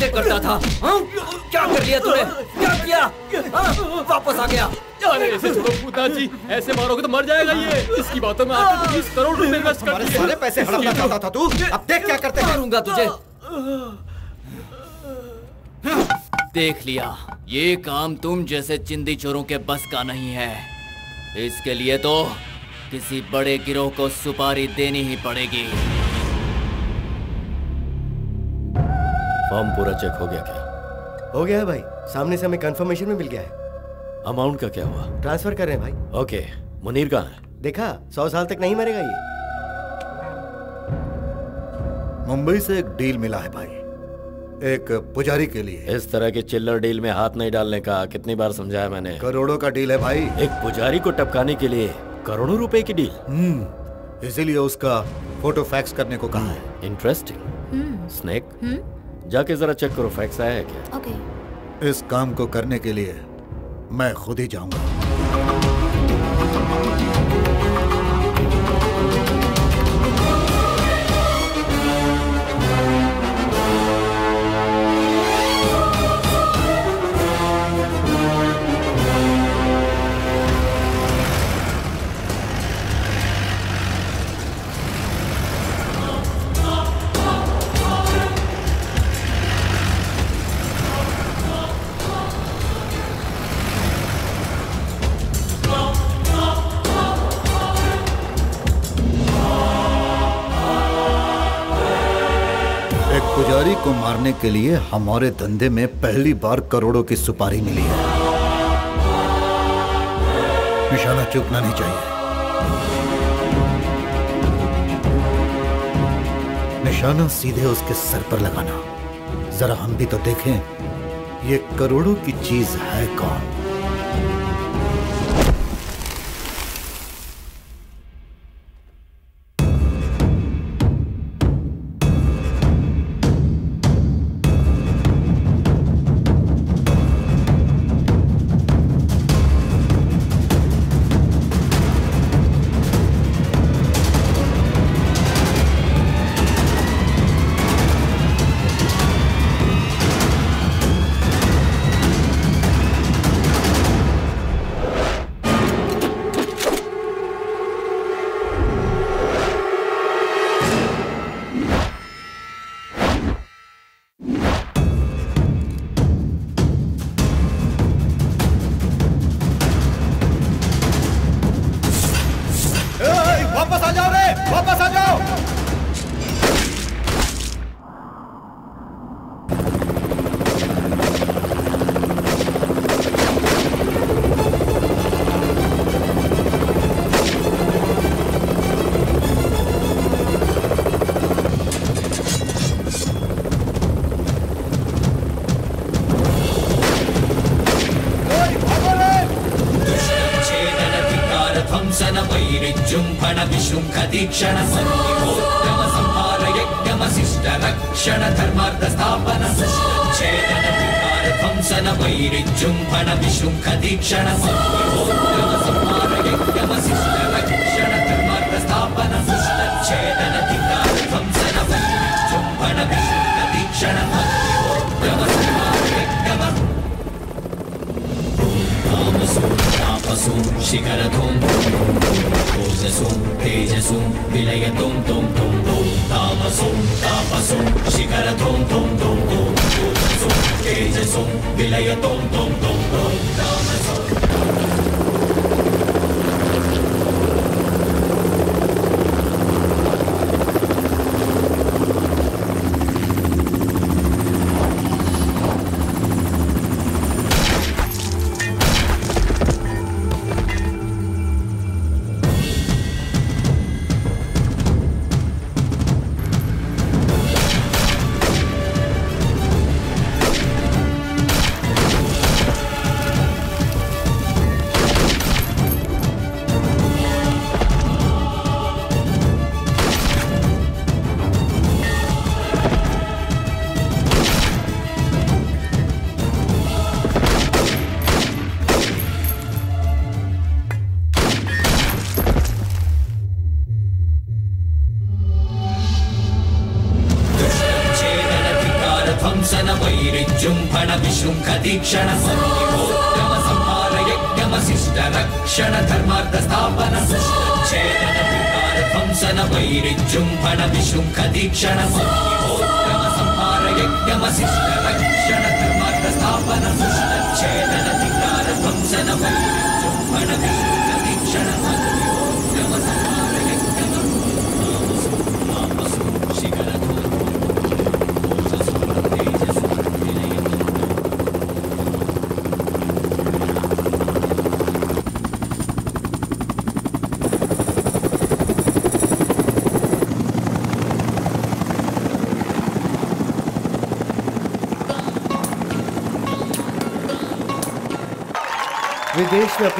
बातें करता था। हाँ? क्या कर लिया तूने? क्या किया? हाँ? वापस आ गया। अरे ऐसे छोड़ो जी ऐसे मारोगे तो मर जाएगा ये। इसकी बातों में आकर बीस करोड़ रुपए इन्वेस्ट कर दिए। सारे पैसे हड़पना चाहता था तू? अब देख क्या करते मारूँगा तुझे। देख लिया ये काम तुम जैसे चिंदी चोरों के बस का नहीं है। इसके लिए तो किसी बड़े गिरोह को सुपारी देनी ही पड़ेगी। फॉर्म पूरा चेक हो गया क्या? हो गया है भाई। सामने से हमें कंफर्मेशन में मिल गया है। अमाउंट का क्या हुआ? ट्रांसफ़र कर रहे हैं भाई। ओके मुनीर कहाँ है? देखा सौ साल तक नहीं मरेगा ये। मुंबई से एक डील मिला है भाई। एक पुजारी के लिए। इस तरह के चिल्लर डील में हाथ नहीं डालने का कितनी बार समझाया मैंने। करोड़ों का डील है भाई। एक पुजारी को टपकाने के लिए करोड़ों रुपए की डील। हम्म इसीलिए उसका फ़ोटो फैक्स करने को कहा है। इंटरेस्टिंग स्नेक जाके जरा चेक करो फैक्स आया है क्या? ओके इस काम को करने के लिए मैं खुद ही जाऊँगा। को लिए हमारे धंधे में पहली बार करोड़ों की सुपारी मिली है। निशाना चूकना नहीं चाहिए। निशाना सीधे उसके सर पर लगाना। जरा हम भी तो देखें, ये करोड़ों की चीज़ है कौन?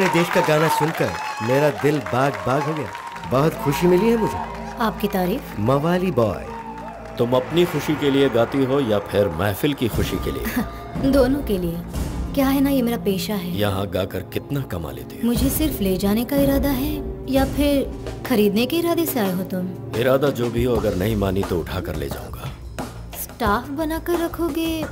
अपने देश का गाना सुनकर मेरा दिल बाग बाग हो गया। बहुत खुशी मिली है मुझे। आपकी तारीफ़? मवाली बॉय। तुम अपनी खुशी के लिए गाती हो या फिर महफिल की खुशी के लिए? दोनों के लिए। क्या है ना ये मेरा पेशा है? यहाँ गाकर कितना कमा लेते हो? मुझे सिर्फ़ ले जाने का इरादा है या फिर खरीदने के इरादे से आए हो तुम? इरादा जो भी हो अगर नहीं मानी तो उठा कर ले जाऊँगा। स्टाफ बनाकर रखोगे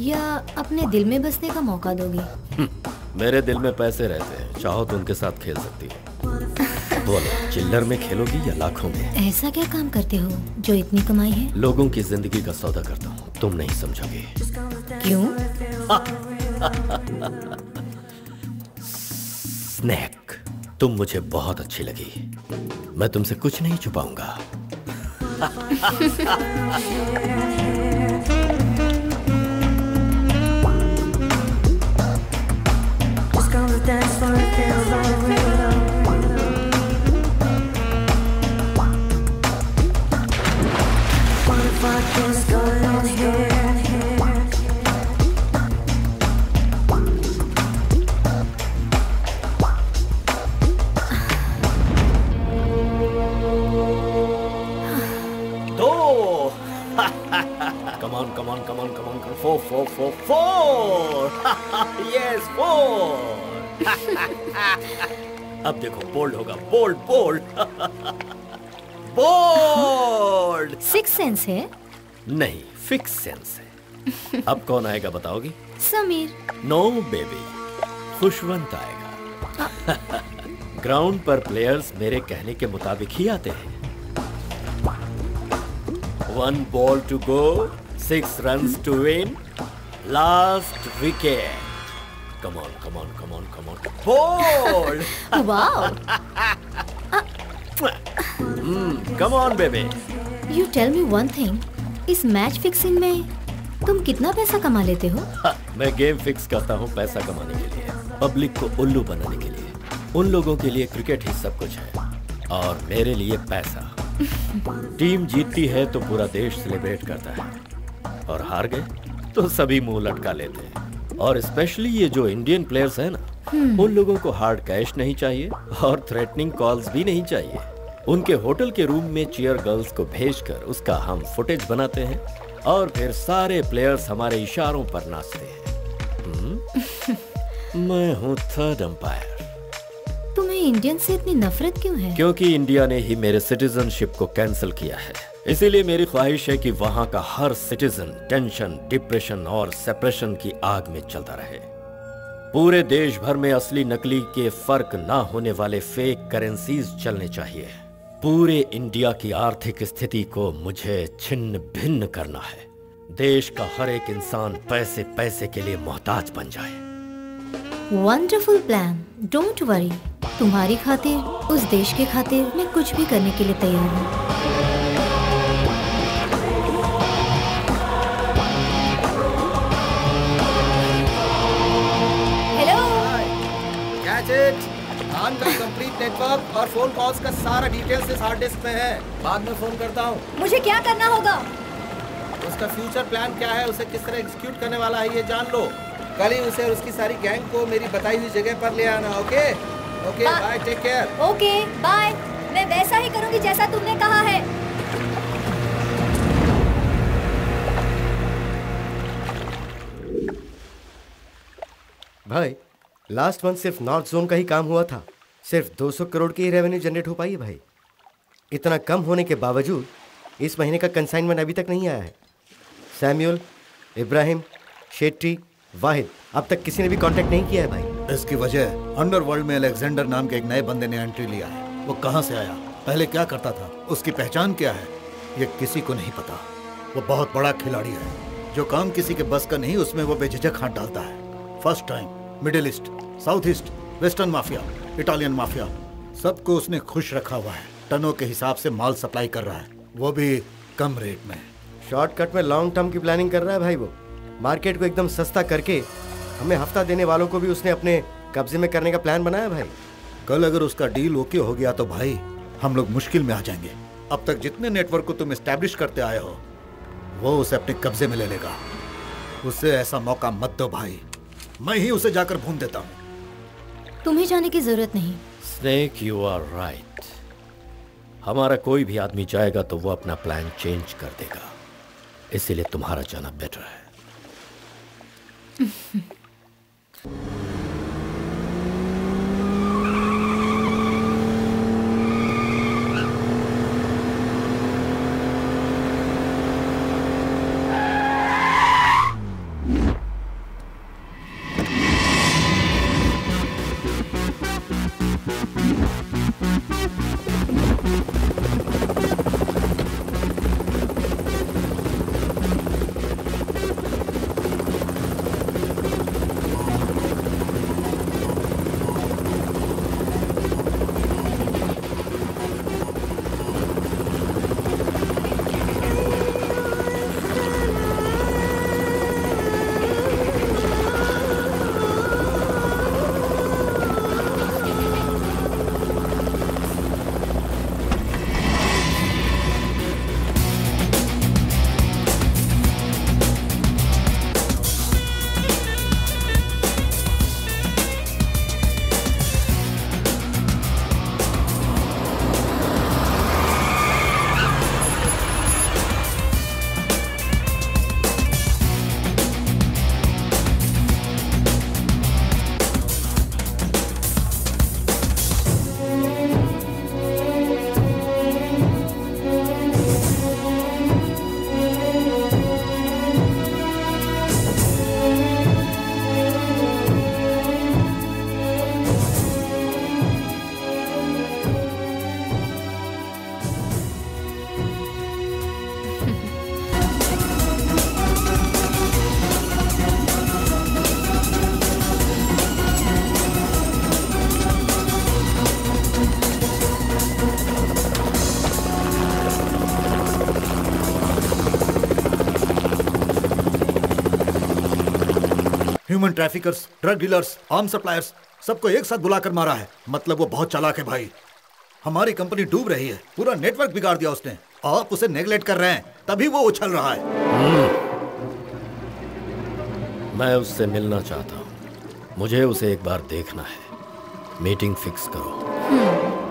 या अपने दिल में बसने का मौका दोगे? मेरे दिल में पैसे रहते हैं। चाहो तो उनके साथ खेल सकती है। बोलो चिल्लर में खेलोगी या लाखों में? ऐसा क्या काम करते हो जो इतनी कमाई है? लोगों की ज़िंदगी का सौदा करता हूँ। तुम नहीं समझोगे। क्यों? स्नैक तुम मुझे बहुत अच्छी लगी। मैं तुमसे कुछ नहीं छुपाऊँगा। dance rhythm. What the fuck come on, come on, come on, come on, come. Four, four, four, four. yes, four. अब देखो बोल्ड होगा bold bold bold six sense है? नहीं फिक्स सेंस है. अब कौन आएगा बताओगी? समीर। नो बेबी खुशवंत आएगा. ग्राउंड पर प्लेयर्स मेरे कहने के मुताबिक ही आते हैं. One ball to go six runs to win last wicket come on come on come on come on bold wow come on baby you tell me one thing इस मैच फिक्सिंग में तुम कितना पैसा कमा लेते हो? मैं गेम फिक्स करता हूँ पैसा कमाने के लिए पब्लिक को उल्लू बनाने के लिए। उन लोगों के लिए क्रिकेट ही सब कुछ है और मेरे लिए पैसा। टीम जीतती है तो पूरा देश सेलिब्रेट करता है और हार गए तो सभी मुँह लटका लेते हैं। और स्पेशली ये जो इंडियन प्लेयर्स हैं ना। उन लोगों को हार्ड कैश नहीं चाहिए और थ्रेटनिंग कॉल्स भी नहीं चाहिए। उनके होटल के रूम में चेयर गर्ल्स को भेजकर उसका हम फुटेज बनाते हैं और फिर सारे प्लेयर्स हमारे इशारों पर नाचते हैं। हम्म? मैं हूँ थर्ड अंपायर तुम्हें इंडियन से इतनी नफरत क्यों है? क्योंकि इंडिया ने ही मेरे सिटीजनशिप को कैंसिल किया है। इसीलिए मेरी ख्वाहिश है कि वहाँ का हर सिटीजन टेंशन डिप्रेशन और सेपरेशन की आग में चलता रहे। पूरे देश भर में असली नकली के फ़र्क ना होने वाले फेक करेंसीज चलने चाहिए। पूरे इंडिया की आर्थिक स्थिति को मुझे छिन्न भिन्न करना है। देश का हर एक इंसान पैसे पैसे के लिए मोहताज बन जाए। वंडरफुल प्लान डोंट वरी तुम्हारी खातिर, उस देश के खातिर मैं कुछ भी करने के लिए तैयार हूँ। खान का कंप्लीट नेटवर्क और फ़ोन कॉल्स का सारा डिटेल्स इस हार्ड डिस्क में है। बाद में फ़ोन करता हूँ। मुझे क्या करना होगा? उसका फ्यूचर प्लान क्या है उसे किस तरह एग्जीक्यूट करने वाला है ये जान लो। कल ही उसे और उसकी सारी गैंग को मेरी बताई हुई जगह पर ले आना okay okay bye take care okay bye मैं वैसा ही करूँगी जैसा तुमने कहा है। भाई लास्ट मंथ सिर्फ़ नॉर्थ जोन का ही काम हुआ था। सिर्फ़ 200 करोड़ की ही रेवेन्यू जनरेट हो पाई है भाई। इतना कम होने के बावजूद इस महीने का कंसाइनमेंट अभी तक नहीं आया है। सैम्यूल, इब्राहिम, शेट्टी, वाहिद, अब तक किसी ने भी कांटेक्ट नहीं किया है भाई। इसकी वजह अंडरवर्ल्ड में अलेक्जेंडर नाम के एक नए बंदे ने एंट्री लिया है। वो कहाँ से आया? पहले क्या करता था? उसकी पहचान क्या है? ये किसी को नहीं पता। वो बहुत बड़ा खिलाड़ी है। जो काम किसी के बस का नहीं, उसमें वो बेझिझक हाथ डालता है। First time middle east south east western mafia Italian mafia. सबको उसने खुश रखा हुआ है। टनों के हिसाब से माल सप्लाई कर रहा है। वो भी कम रेट में। शॉर्टकट में लॉन्ग टर्म की प्लानिंग कर रहा है भाई वो। मार्केट को एकदम सस्ता करके हमें हफ़्ता देने वालों को भी उसने अपने कब्जे में करने का प्लान बनाया भाई। कल अगर उसका डील ओके हो गया तो भाई हम लोग मुश्किल में आ जाएँगे। अब तक जितने नेटवर्क को तुम एस्टेब्लिश करते आए हो वो उसे अपने कब्जे में ले लेगा। उसे ऐसा मौका मत दो भाई। मैं ही उसे जाकर भून देता हूँ। तुम्हें जाने की ज़रूरत नहीं। स्नेक यू आर राइट हमारा कोई भी आदमी जाएगा तो वो अपना प्लान चेंज कर देगा। इसीलिए तुम्हारा जाना बेटर है। Human traffickers drug dealers arm suppliers सबको एक साथ बुलाकर मारा है। मतलब वो बहुत चालाक है भाई। हमारी कंपनी डूब रही है। पूरा नेटवर्क बिगाड़ दिया उसने। आप उसे नेगलेक्ट कर रहे हैं। तभी वो उछल रहा है। मैं उससे मिलना चाहता हूँ। मुझे उसे एक बार देखना है। मीटिंग फिक्स करो।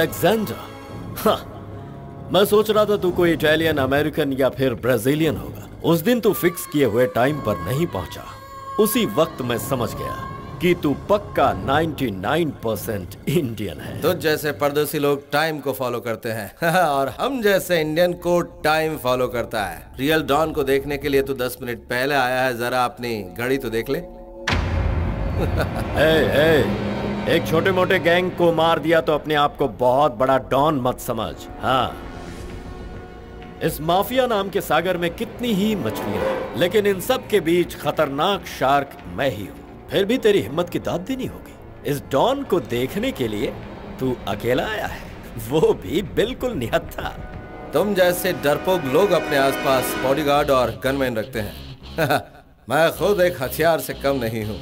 अलेक्जेंडर हाँ, मैं सोच रहा था तू कोई इटालियन अमेरिकन या फिर ब्राजीलियन होगा। उस दिन तू फिक्स किए हुए टाइम पर नहीं पहुँचा। उसी वक्त मैं समझ गया कि तू पक्का 99 परसेंट इंडियन है। तो जैसे परदेसी लोग टाइम को फॉलो करते हैं। और हम जैसे इंडियन को टाइम फॉलो करता है। रियल डॉन को देखने के लिए तू दस मिनट पहले आया है। जरा अपनी घड़ी तो देख ले। ए, ए, एक छोटे मोटे गैंग को मार दिया तो अपने आप को बहुत बड़ा डॉन मत समझ। हाँ। इस माफिया नाम के सागर में कितनी ही मछलियाँ हैं, लेकिन इन सब के बीच खतरनाक शार्क मैं ही हूँ। फिर भी तेरी हिम्मत की दाद देनी होगी। इस डॉन को देखने के लिए तू अकेला आया है। वो भी बिल्कुल निहत्था। तुम जैसे डरपोक लोग अपने आसपास बॉडीगार्ड और गनमैन रखते हैं। मैं खुद एक हथियार से कम नहीं हूँ।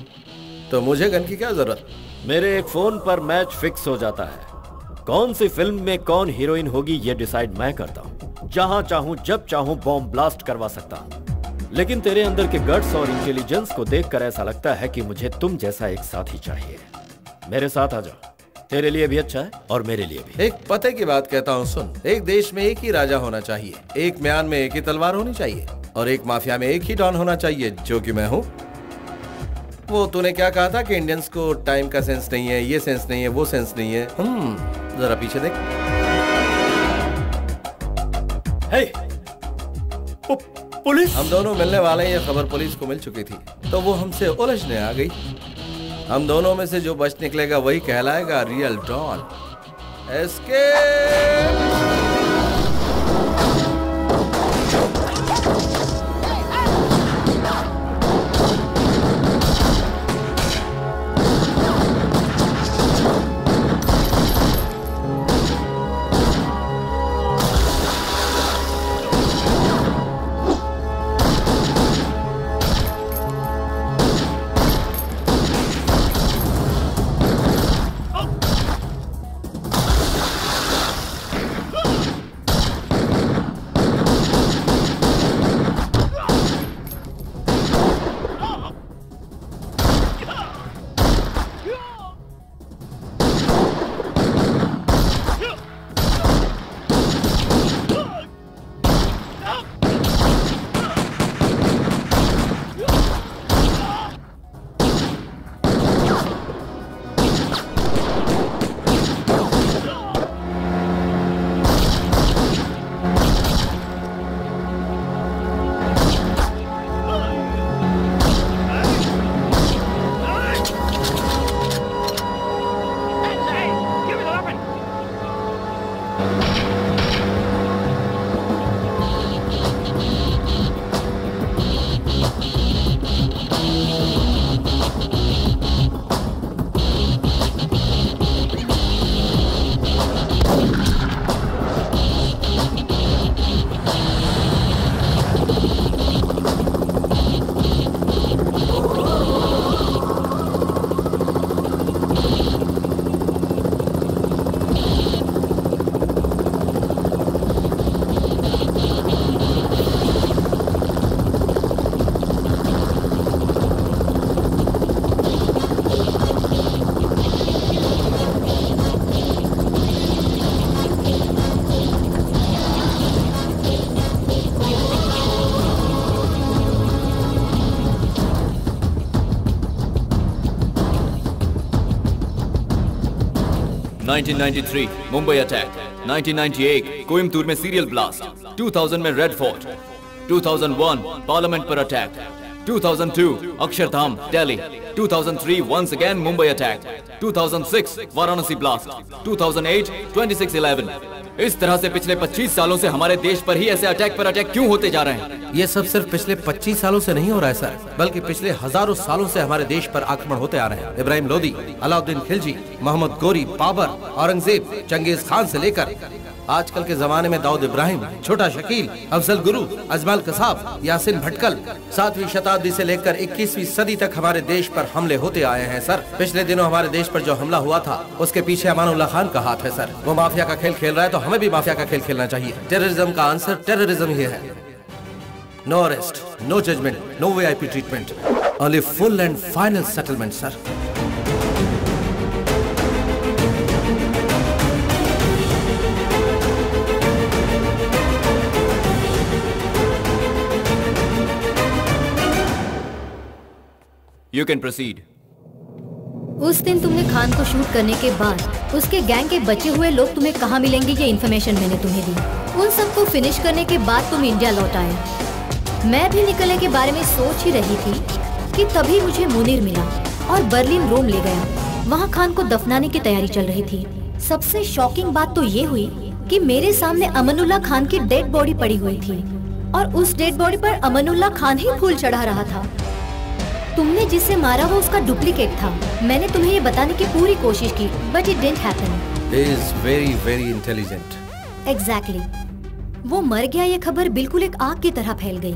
तो मुझे गन की क्या ज़रूरत? मेरे एक फ़ोन पर मैच फिक्स हो जाता है। कौन सी फ़िल्म में कौन हीरोइन होगी, ये डिसाइड मैं करता हूँ। जहाँ चाहूँ, जब चाहूँ, बॉम्ब ब्लास्ट करवा सकता हूँ। लेकिन तेरे अंदर के गट्स और इंटेलिजेंस को देखकर ऐसा लगता है कि मुझे तुम जैसा एक साथी चाहिए। मेरे साथ आ जाओ। तेरे लिए भी अच्छा है और मेरे लिए भी। एक पते की बात कहता हूँ, सुन। एक देश में एक ही राजा होना चाहिए। एक म्यान में एक ही तलवार होनी चाहिए। और एक माफिया में एक ही डॉन होना चाहिए, जो कि मैं हूँ। वो तूने क्या कहा था कि इंडियंस को टाइम का सेंस नहीं है ये सेंस नहीं है वो सेंस नहीं है? हम्म जरा पीछे देख। Hey, police? हम दोनों मिलने वाले हैं ये खबर पुलिस को मिल चुकी थी। तो वो हमसे उलझने आ गई। हम दोनों में से जो बच निकलेगा वही कहलाएगा real don escape 1993 Mumbai attack. 1998 Coimbatore में सीरियल ब्लास्ट 2000 में रेड फोर्ट 2001 पार्लियामेंट पर attack. 2002 Akshardham Delhi 2003 once again Mumbai attack 2006 Varanasi blast 2008 2611 इस तरह से पिछले 25 सालों से हमारे देश पर ही ऐसे अटैक पर अटैक क्यों होते जा रहे हैं? ये सब सिर्फ़ पिछले 25 सालों से नहीं हो रहा है, सर, बल्कि पिछले हज़ारों सालों से हमारे देश पर आक्रमण होते आ रहे हैं। इब्राहिम लोदी, अलाउद्दीन खिलजी, मोहम्मद गोरी, बाबर, औरंगज़ेब, चंगेज खान से लेकर आजकल के जमाने में दाऊद इब्राहिम, छोटा शकील, अफजल गुरु, अजमल कसाब, यासिन भटकल, सातवीं शताब्दी से लेकर 21वीं सदी तक हमारे देश पर हमले होते आए हैं, सर। पिछले दिनों हमारे देश पर जो हमला हुआ था, उसके पीछे अमानुल्लाह खान का हाथ है, सर। वो माफिया का खेल खेल रहा है तो हमें भी माफिया का खेल खेलना चाहिए। टेररिज्म का आंसर टेररिज्म ही है। No arrest no judgement no VIP treatment only full and final settlement sir you can proceed उस दिन तुमने खान को शूट करने के बाद उसके गैंग के बचे हुए लोग तुम्हें कहाँ मिलेंगे ये इन्फॉर्मेशन मैंने तुम्हें दी। उन सबको फिनिश करने के बाद तुम इंडिया लौट आए। मैं भी निकलने के बारे में सोच ही रही थी कि तभी मुझे मुनीर मिला और बर्लिन रोम ले गया। वहाँ खान को दफनाने की तैयारी चल रही थी। सबसे शॉकिंग बात तो ये हुई कि मेरे सामने अमनुल्लाह खान की डेड बॉडी पड़ी हुई थी और उस डेड बॉडी पर अमनुल्ला खान ही फूल चढ़ा रहा था। तुमने जिसे मारा वो उसका डुप्लीकेट था। मैंने तुम्हें ये बताने की पूरी कोशिश की but it didn't happen is very very intelligent exactly वो मर गया ये खबर बिल्कुल एक आग की तरह फैल गई।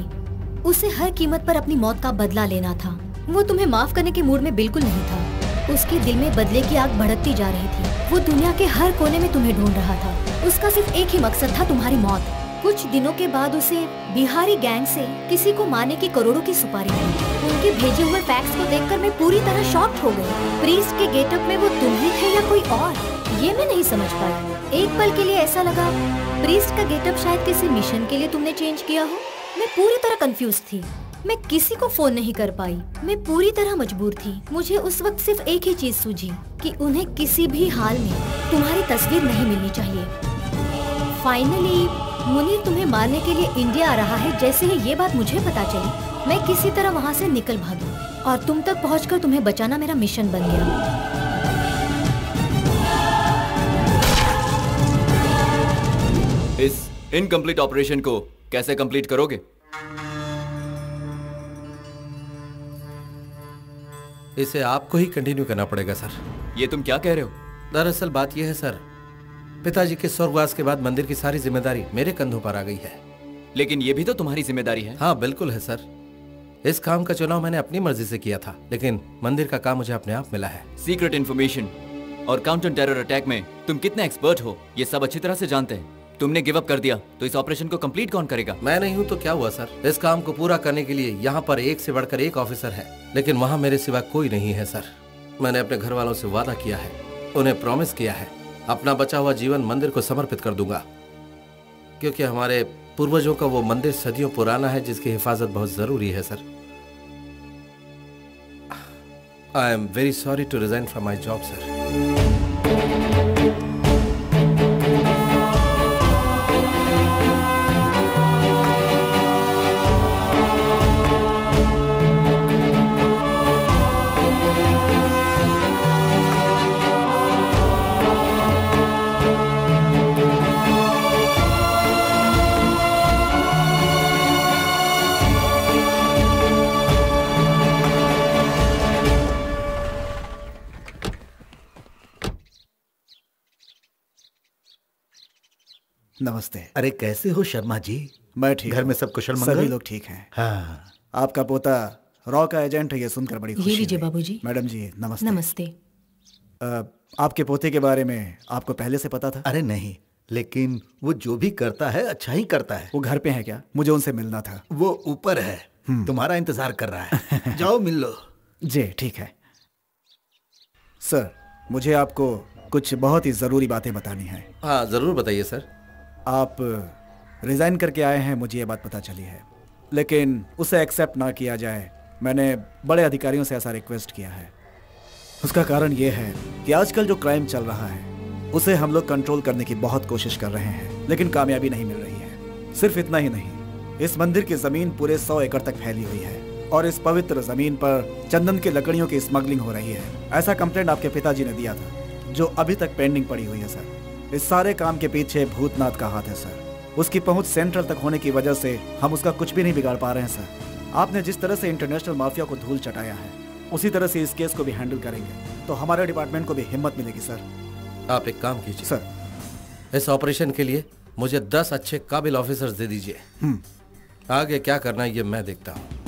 उसे हर कीमत पर अपनी मौत का बदला लेना था। वो तुम्हें माफ़ करने के मूड में बिल्कुल नहीं था। उसके दिल में बदले की आग भड़कती जा रही थी। वो दुनिया के हर कोने में तुम्हें ढूंढ रहा था। उसका सिर्फ़ एक ही मकसद था तुम्हारी मौत। कुछ दिनों के बाद उसे बिहारी गैंग से किसी को मारने की करोड़ों की सुपारी मिली। उनके भेजे हुए फैक्स को देखकर मैं पूरी तरह शॉक्ड हो गई। प्रीस्ट के गेटअप में वो तुम ही थे या कोई और? ये मैं नहीं समझ पाई। एक पल के लिए ऐसा लगा प्रीस्ट का गेटअप शायद किसी मिशन के लिए तुमने चेंज किया हो? मैं पूरी तरह कंफ्यूज थी। मैं किसी को फ़ोन नहीं कर पाई। मैं पूरी तरह मजबूर थी। मुझे उस वक्त सिर्फ़ एक ही चीज़ सूझी, कि उन्हें किसी भी हाल में तुम्हारी तस्वीर नहीं मिलनी चाहिए। फाइनली मुनीर तुम्हें मारने के लिए इंडिया आ रहा है जैसे ही ये बात मुझे पता चली मैं किसी तरह वहाँ से निकल भागी और तुम तक पहुंचकर तुम्हें बचाना मेरा मिशन बन गया। इस इनकम्प्लीट ऑपरेशन को कैसे कंप्लीट करोगे? इसे आपको ही कंटिन्यू करना पड़ेगा सर ये तुम क्या कह रहे हो? दरअसल बात यह है सर पिताजी के स्वर्गवास के बाद मंदिर की सारी ज़िम्मेदारी मेरे कंधों पर आ गई है। लेकिन ये भी तो तुम्हारी ज़िम्मेदारी है? हाँ बिल्कुल है सर। इस काम का चुनाव मैंने अपनी मर्ज़ी से किया था लेकिन मंदिर का काम मुझे अपने आप मिला है। सीक्रेट इन्फॉर्मेशन और काउंटर टेरर अटैक में तुम कितने एक्सपर्ट हो ये सब अच्छी तरह से जानते हैं। तुमने गिव अप कर दिया तो इस ऑपरेशन को कंप्लीट कौन करेगा? मैं नहीं हूँ तो क्या हुआ सर? इस काम को पूरा करने के लिए यहाँ पर एक से बढ़कर एक ऑफिसर है लेकिन वहाँ मेरे सिवा कोई नहीं है सर। मैंने अपने घर वालों से वादा किया है उन्हें प्रॉमिस किया है। अपना बचा हुआ जीवन मंदिर को समर्पित कर दूँगा। क्योंकि हमारे पूर्वजों का वो मंदिर सदियों पुराना है, जिसकी हिफाजत बहुत ज़रूरी है, sir. I am very sorry to resign from my job sir नमस्ते। अरे कैसे हो शर्मा जी? मैं ठीक घर में सब कुशल मंगल? सभी लोग ठीक हैं। हाँ। आपका पोता रॉ का एजेंट है ये सुनकर बड़ी खुशी लीजिए। बाबूजी। मैडम जी नमस्ते। नमस्ते। आपके पोते के बारे में आपको पहले से पता था? अरे नहीं लेकिन वो जो भी करता है अच्छा ही करता है। वो घर पे है क्या? मुझे उनसे मिलना था। वो ऊपर है। तुम्हारा इंतज़ार कर रहा है। जाओ मिल लो। जी ठीक है। सर मुझे आपको कुछ बहुत ही ज़रूरी बातें बतानी है। हाँ ज़रूर बताइए सर। आप रिज़ाइन करके आए हैं, मुझे ये बात पता चली है। लेकिन उसे एक्सेप्ट ना किया जाए, मैंने बड़े अधिकारियों से ऐसा रिक्वेस्ट किया है। उसका कारण ये है कि आजकल जो क्राइम चल रहा है, उसे हम लोग कंट्रोल करने की बहुत कोशिश कर रहे हैं, लेकिन कामयाबी नहीं मिल रही है। सिर्फ़ इतना ही नहीं, इस मंदिर की ज़मीन पूरे सौ एकड़ तक फैली हुई है और इस पवित्र ज़मीन पर चंदन की लकड़ियों की स्मगलिंग हो रही है। ऐसा कंप्लेंट आपके पिताजी ने दिया था, जो अभी तक पेंडिंग पड़ी हुई है सर इस सारे काम के पीछे भूतनाथ का हाथ है सर। उसकी पहुँच सेंट्रल तक होने की वजह से हम उसका कुछ भी नहीं बिगाड़ पा रहे हैं सर। आपने जिस तरह से इंटरनेशनल माफिया को धूल चटाया है उसी तरह से इस केस को भी हैंडल करेंगे। तो हमारे डिपार्टमेंट को भी हिम्मत मिलेगी सर। आप एक काम कीजिए। सर। इस ऑपरेशन के लिए मुझे दस अच्छे काबिल ऑफिसर्स दे दीजिए। हम्म। आगे क्या करना है ये मैं देखता हूँ।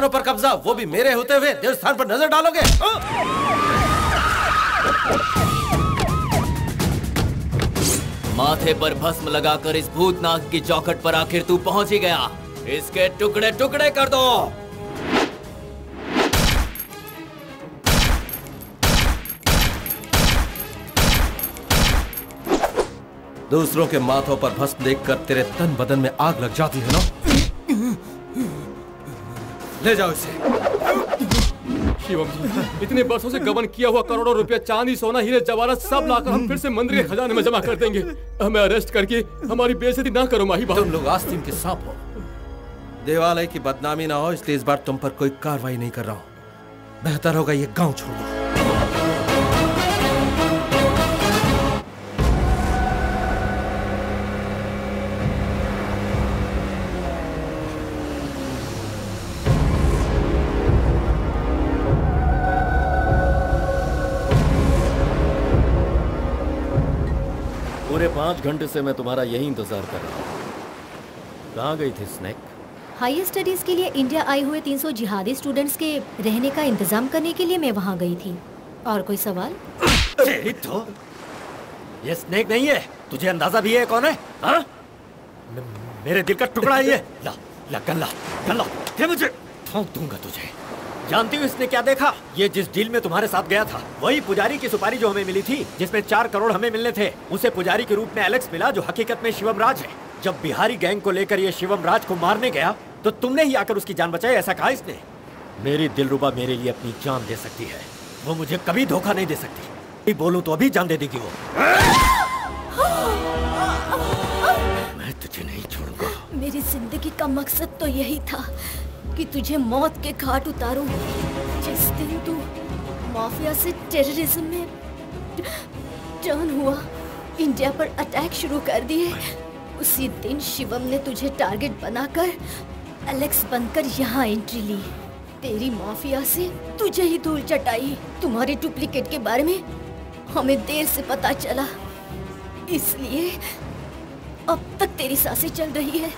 स्थानों पर कब्जा वो भी मेरे होते हुए देव स्थान पर नज़र डालोगे? माथे पर भस्म लगाकर इस भूतनाग की चौखट पर आखिर तू पहुँच ही गया। इसके टुकड़े टुकड़े कर दो। दूसरों के माथों पर भस्म देखकर तेरे तन बदन में आग लग जाती है ना? ले जाओ इसे। शिवम जी, इतने बरसों से गबन किया हुआ करोड़ों रुपया, चांदी, सोना, हीरे, जवाहरात सब लाकर हम फिर से मंदिर के खजाने में जमा कर देंगे। हमें अरेस्ट करके हमारी बेइज्जती ना करो, माही तुम लोग आस्तीन के सांप हो। देवालय की बदनामी ना हो, इसलिए इस बार तुम पर कोई कार्रवाई नहीं कर रहा हूँ। बेहतर होगा ये गाँव छोड़ दो। पाँच घंटे से मैं तुम्हारा यही इंतज़ार कर रहा हूँ। कहाँ गई थी स्नैक? हायर स्टडीज़ के लिए इंडिया आए हुए 300 जिहादी स्टूडेंट्स के रहने का इंतज़ाम करने के लिए मैं वहाँ गई थी। और कोई सवाल? तो? ये स्नेक नहीं है। तुझे अंदाज़ा भी है कौन है? हाँ? मेरे दिल का टुकड़ा है ये। ला ला गन ला गन ला दे मुझे। ठोक दूँगा तुझे। जानती हो इसने क्या देखा? ये जिस डील में तुम्हारे साथ गया था, वही पुजारी की सुपारी जो हमें मिली थी, जिसमें चार करोड़ हमें मिलने थे, उसे पुजारी के रूप में एलेक्स मिला, जो हकीकत में शिवम राज है। जब बिहारी गैंग को लेकर ये शिवम राज को मारने गया तो तुमने ही आकर उसकी जान बचाई, ऐसा कहा इसने? मेरी दिलरुबा मेरे लिए अपनी जान दे सकती है। वो मुझे कभी धोखा नहीं दे सकती। बोलूँ तो अभी जान दे देगी वो। मैं तुझे नहीं छोड़ूँगा। मेरी ज़िंदगी का मकसद तो यही था। कि तुझे मौत के घाट उतारूं। जिस दिन तू माफिया से टेररिज्म में टर्न हुआ इंडिया पर अटैक शुरू कर दिए, उसी दिन शिवम ने तुझे टारगेट बनाकर एलेक्स बनकर यहाँ एंट्री ली। तेरी माफिया से तुझे ही धूल चटाई। तुम्हारे डुप्लीकेट के बारे में हमें देर से पता चला। इसलिए अब तक तेरी साँसें चल रही है।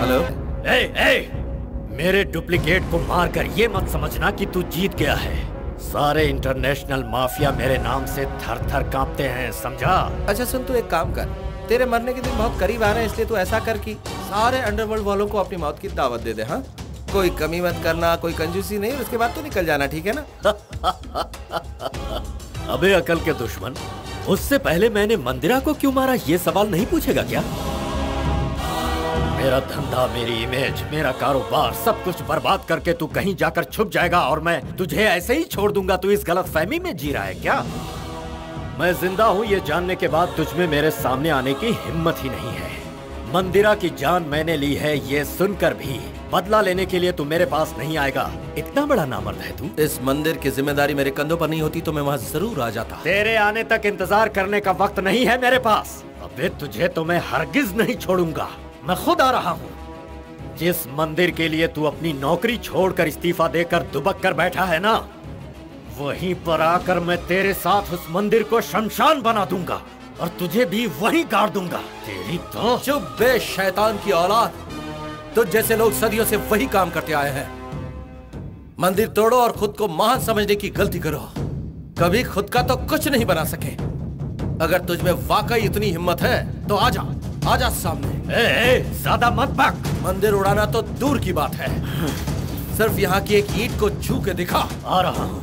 हेलो? ए ए मेरे डुप्लीकेट को मारकर ये मत समझना कि तू जीत गया है। सारे इंटरनेशनल माफिया मेरे नाम से थर थर कांपते हैं समझा? अच्छा सुन तू एक काम कर। तेरे मरने के दिन बहुत करीब आ रहे हैं, इसलिए तू ऐसा कर कि सारे अंडरवर्ल्ड वालों को अपनी मौत की दावत दे दे हाँ? कोई कमी मत करना, कोई कंजूसी नहीं उसके बाद तो निकल जाना, ठीक है ना? अबे अकल के दुश्मन, उससे पहले मैंने मंदिरा को क्यों मारा, ये सवाल नहीं पूछेगा क्या? मेरा धंधा, मेरी इमेज मेरा कारोबार, सब कुछ बर्बाद करके तू कहीं जाकर छुप जाएगा, और मैं तुझे ऐसे ही छोड़ दूँगा, तू इस गलत फहमी में जी रहा है क्या? मैं ज़िंदा हूँ ये जानने के बाद तुझमें मेरे सामने आने की हिम्मत ही नहीं है। मंदिरा की जान मैंने ली है ये सुनकर भी। बदला लेने के लिए तू मेरे पास नहीं आएगा। इतना बड़ा नामर्द है तू। इस मंदिर की ज़िम्मेदारी मेरे कंधों पर नहीं होती तो मैं वहाँ ज़रूर आ जाता। तेरे आने तक इंतज़ार करने का वक्त नहीं है मेरे पास। अबे तुझे तो मैं हरगिज नहीं छोड़ूँगा। मैं खुद आ रहा हूँ। जिस मंदिर के लिए तू अपनी नौकरी छोड़कर इस्तीफा देकर दुबक कर बैठा है ना वहीं पर आकर मैं तेरे साथ उस मंदिर को शमशान बना दूँगा और तुझे भी वहीं गाड़ दूँगा। तेरी तो चुप बे शैतान की औलाद। तो जैसे लोग सदियों से वही काम करते आए हैं। मंदिर तोड़ो और खुद को महान समझने की गलती करो। कभी खुद का तो कुछ नहीं बना सके। अगर तुझ में वाकई इतनी हिम्मत है तो आजा आजा सामने। ए, ए, ज़्यादा मत भाग। मंदिर उड़ाना तो दूर की बात है। सिर्फ़ यहाँ की एक ईट को छू के दिखा। आ रहा हूँ।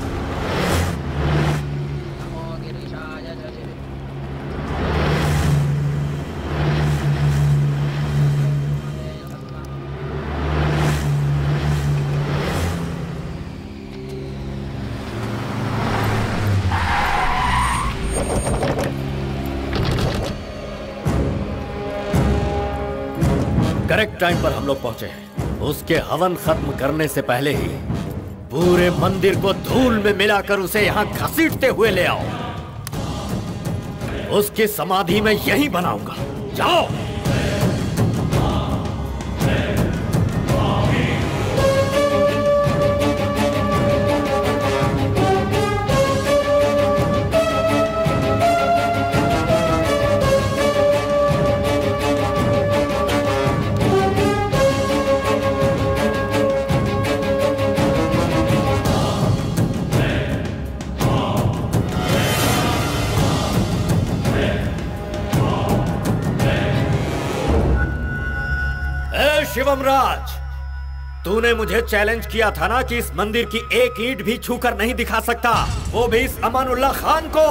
टाइम पर हम लोग पहुँचे हैं। उसके हवन खत्म करने से पहले ही पूरे मंदिर को धूल में मिलाकर उसे यहाँ घसीटते हुए ले आओ। उसकी समाधि में यही बनाऊँगा। जाओ! ए शिवम राज तूने मुझे चैलेंज किया था ना कि इस मंदिर की एक ईंट भी छूकर नहीं दिखा सकता। वो भी इस अमानुल्लाह खान को।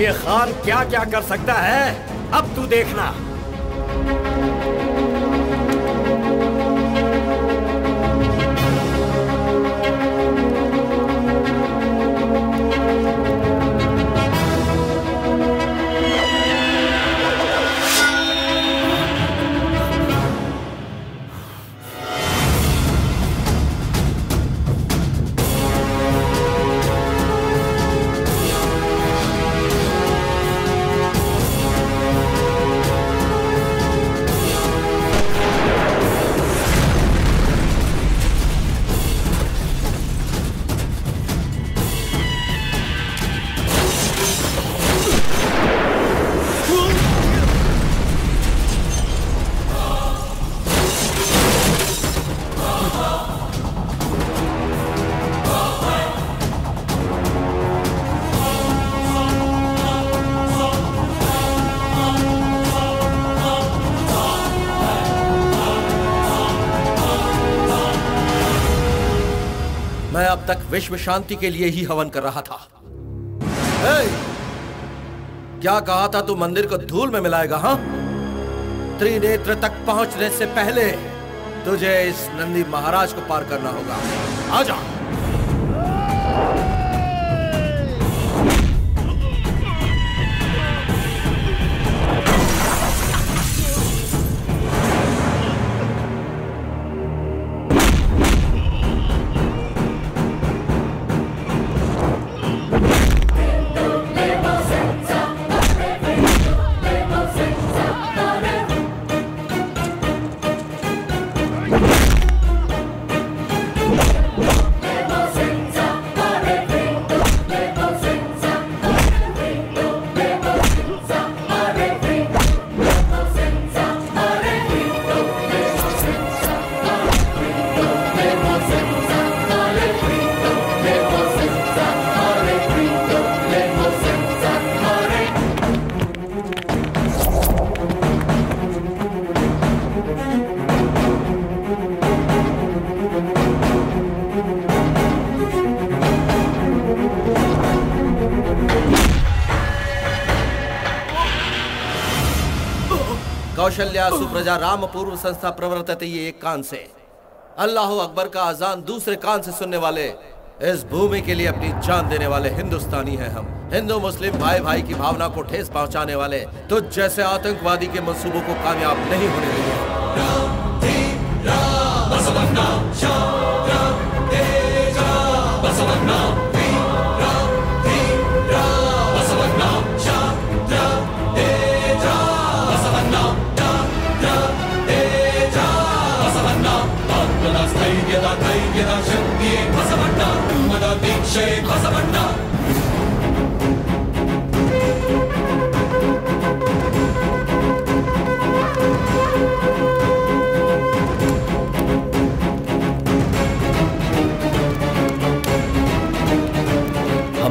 ये खान क्या क्या कर सकता है? अब तू देखना। तक विश्व शांति के लिए ही हवन कर रहा था। ए, क्या कहा था तू मंदिर को धूल में मिलाएगा हा? त्रिनेत्र तक पहुँचने से पहले तुझे इस नंदी महाराज को पार करना होगा। आ Level कौशल्या सुप्रजा राम पूर्व संस्था प्रवर्तते ये एक कान से। अल्लाह अकबर का अजान दूसरे कान से सुनने वाले, इस भूमि के लिए अपनी जान देने वाले हिंदुस्तानी हैं हम। हिंदू, मुस्लिम भाई भाई की भावना को ठेस पहुँचाने वाले तो जैसे आतंकवादी के मंसूबों को कामयाब नहीं होने देंगे।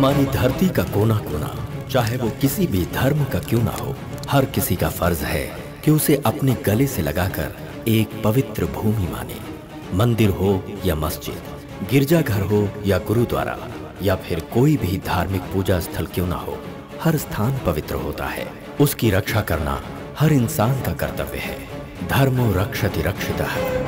हमारी धरती का कोना कोना चाहे वो किसी भी धर्म का क्यों ना हो, हर किसी का फ़र्ज़ है कि उसे अपने गले से लगाकर एक पवित्र भूमि माने। मंदिर हो या मस्जिद, गिरजाघर हो या गुरुद्वारा, या फिर कोई भी धार्मिक पूजा स्थल क्यों ना हो, हर स्थान पवित्र होता है। उसकी रक्षा करना हर इंसान का कर्तव्य है। धर्मो रक्षति रक्षिता।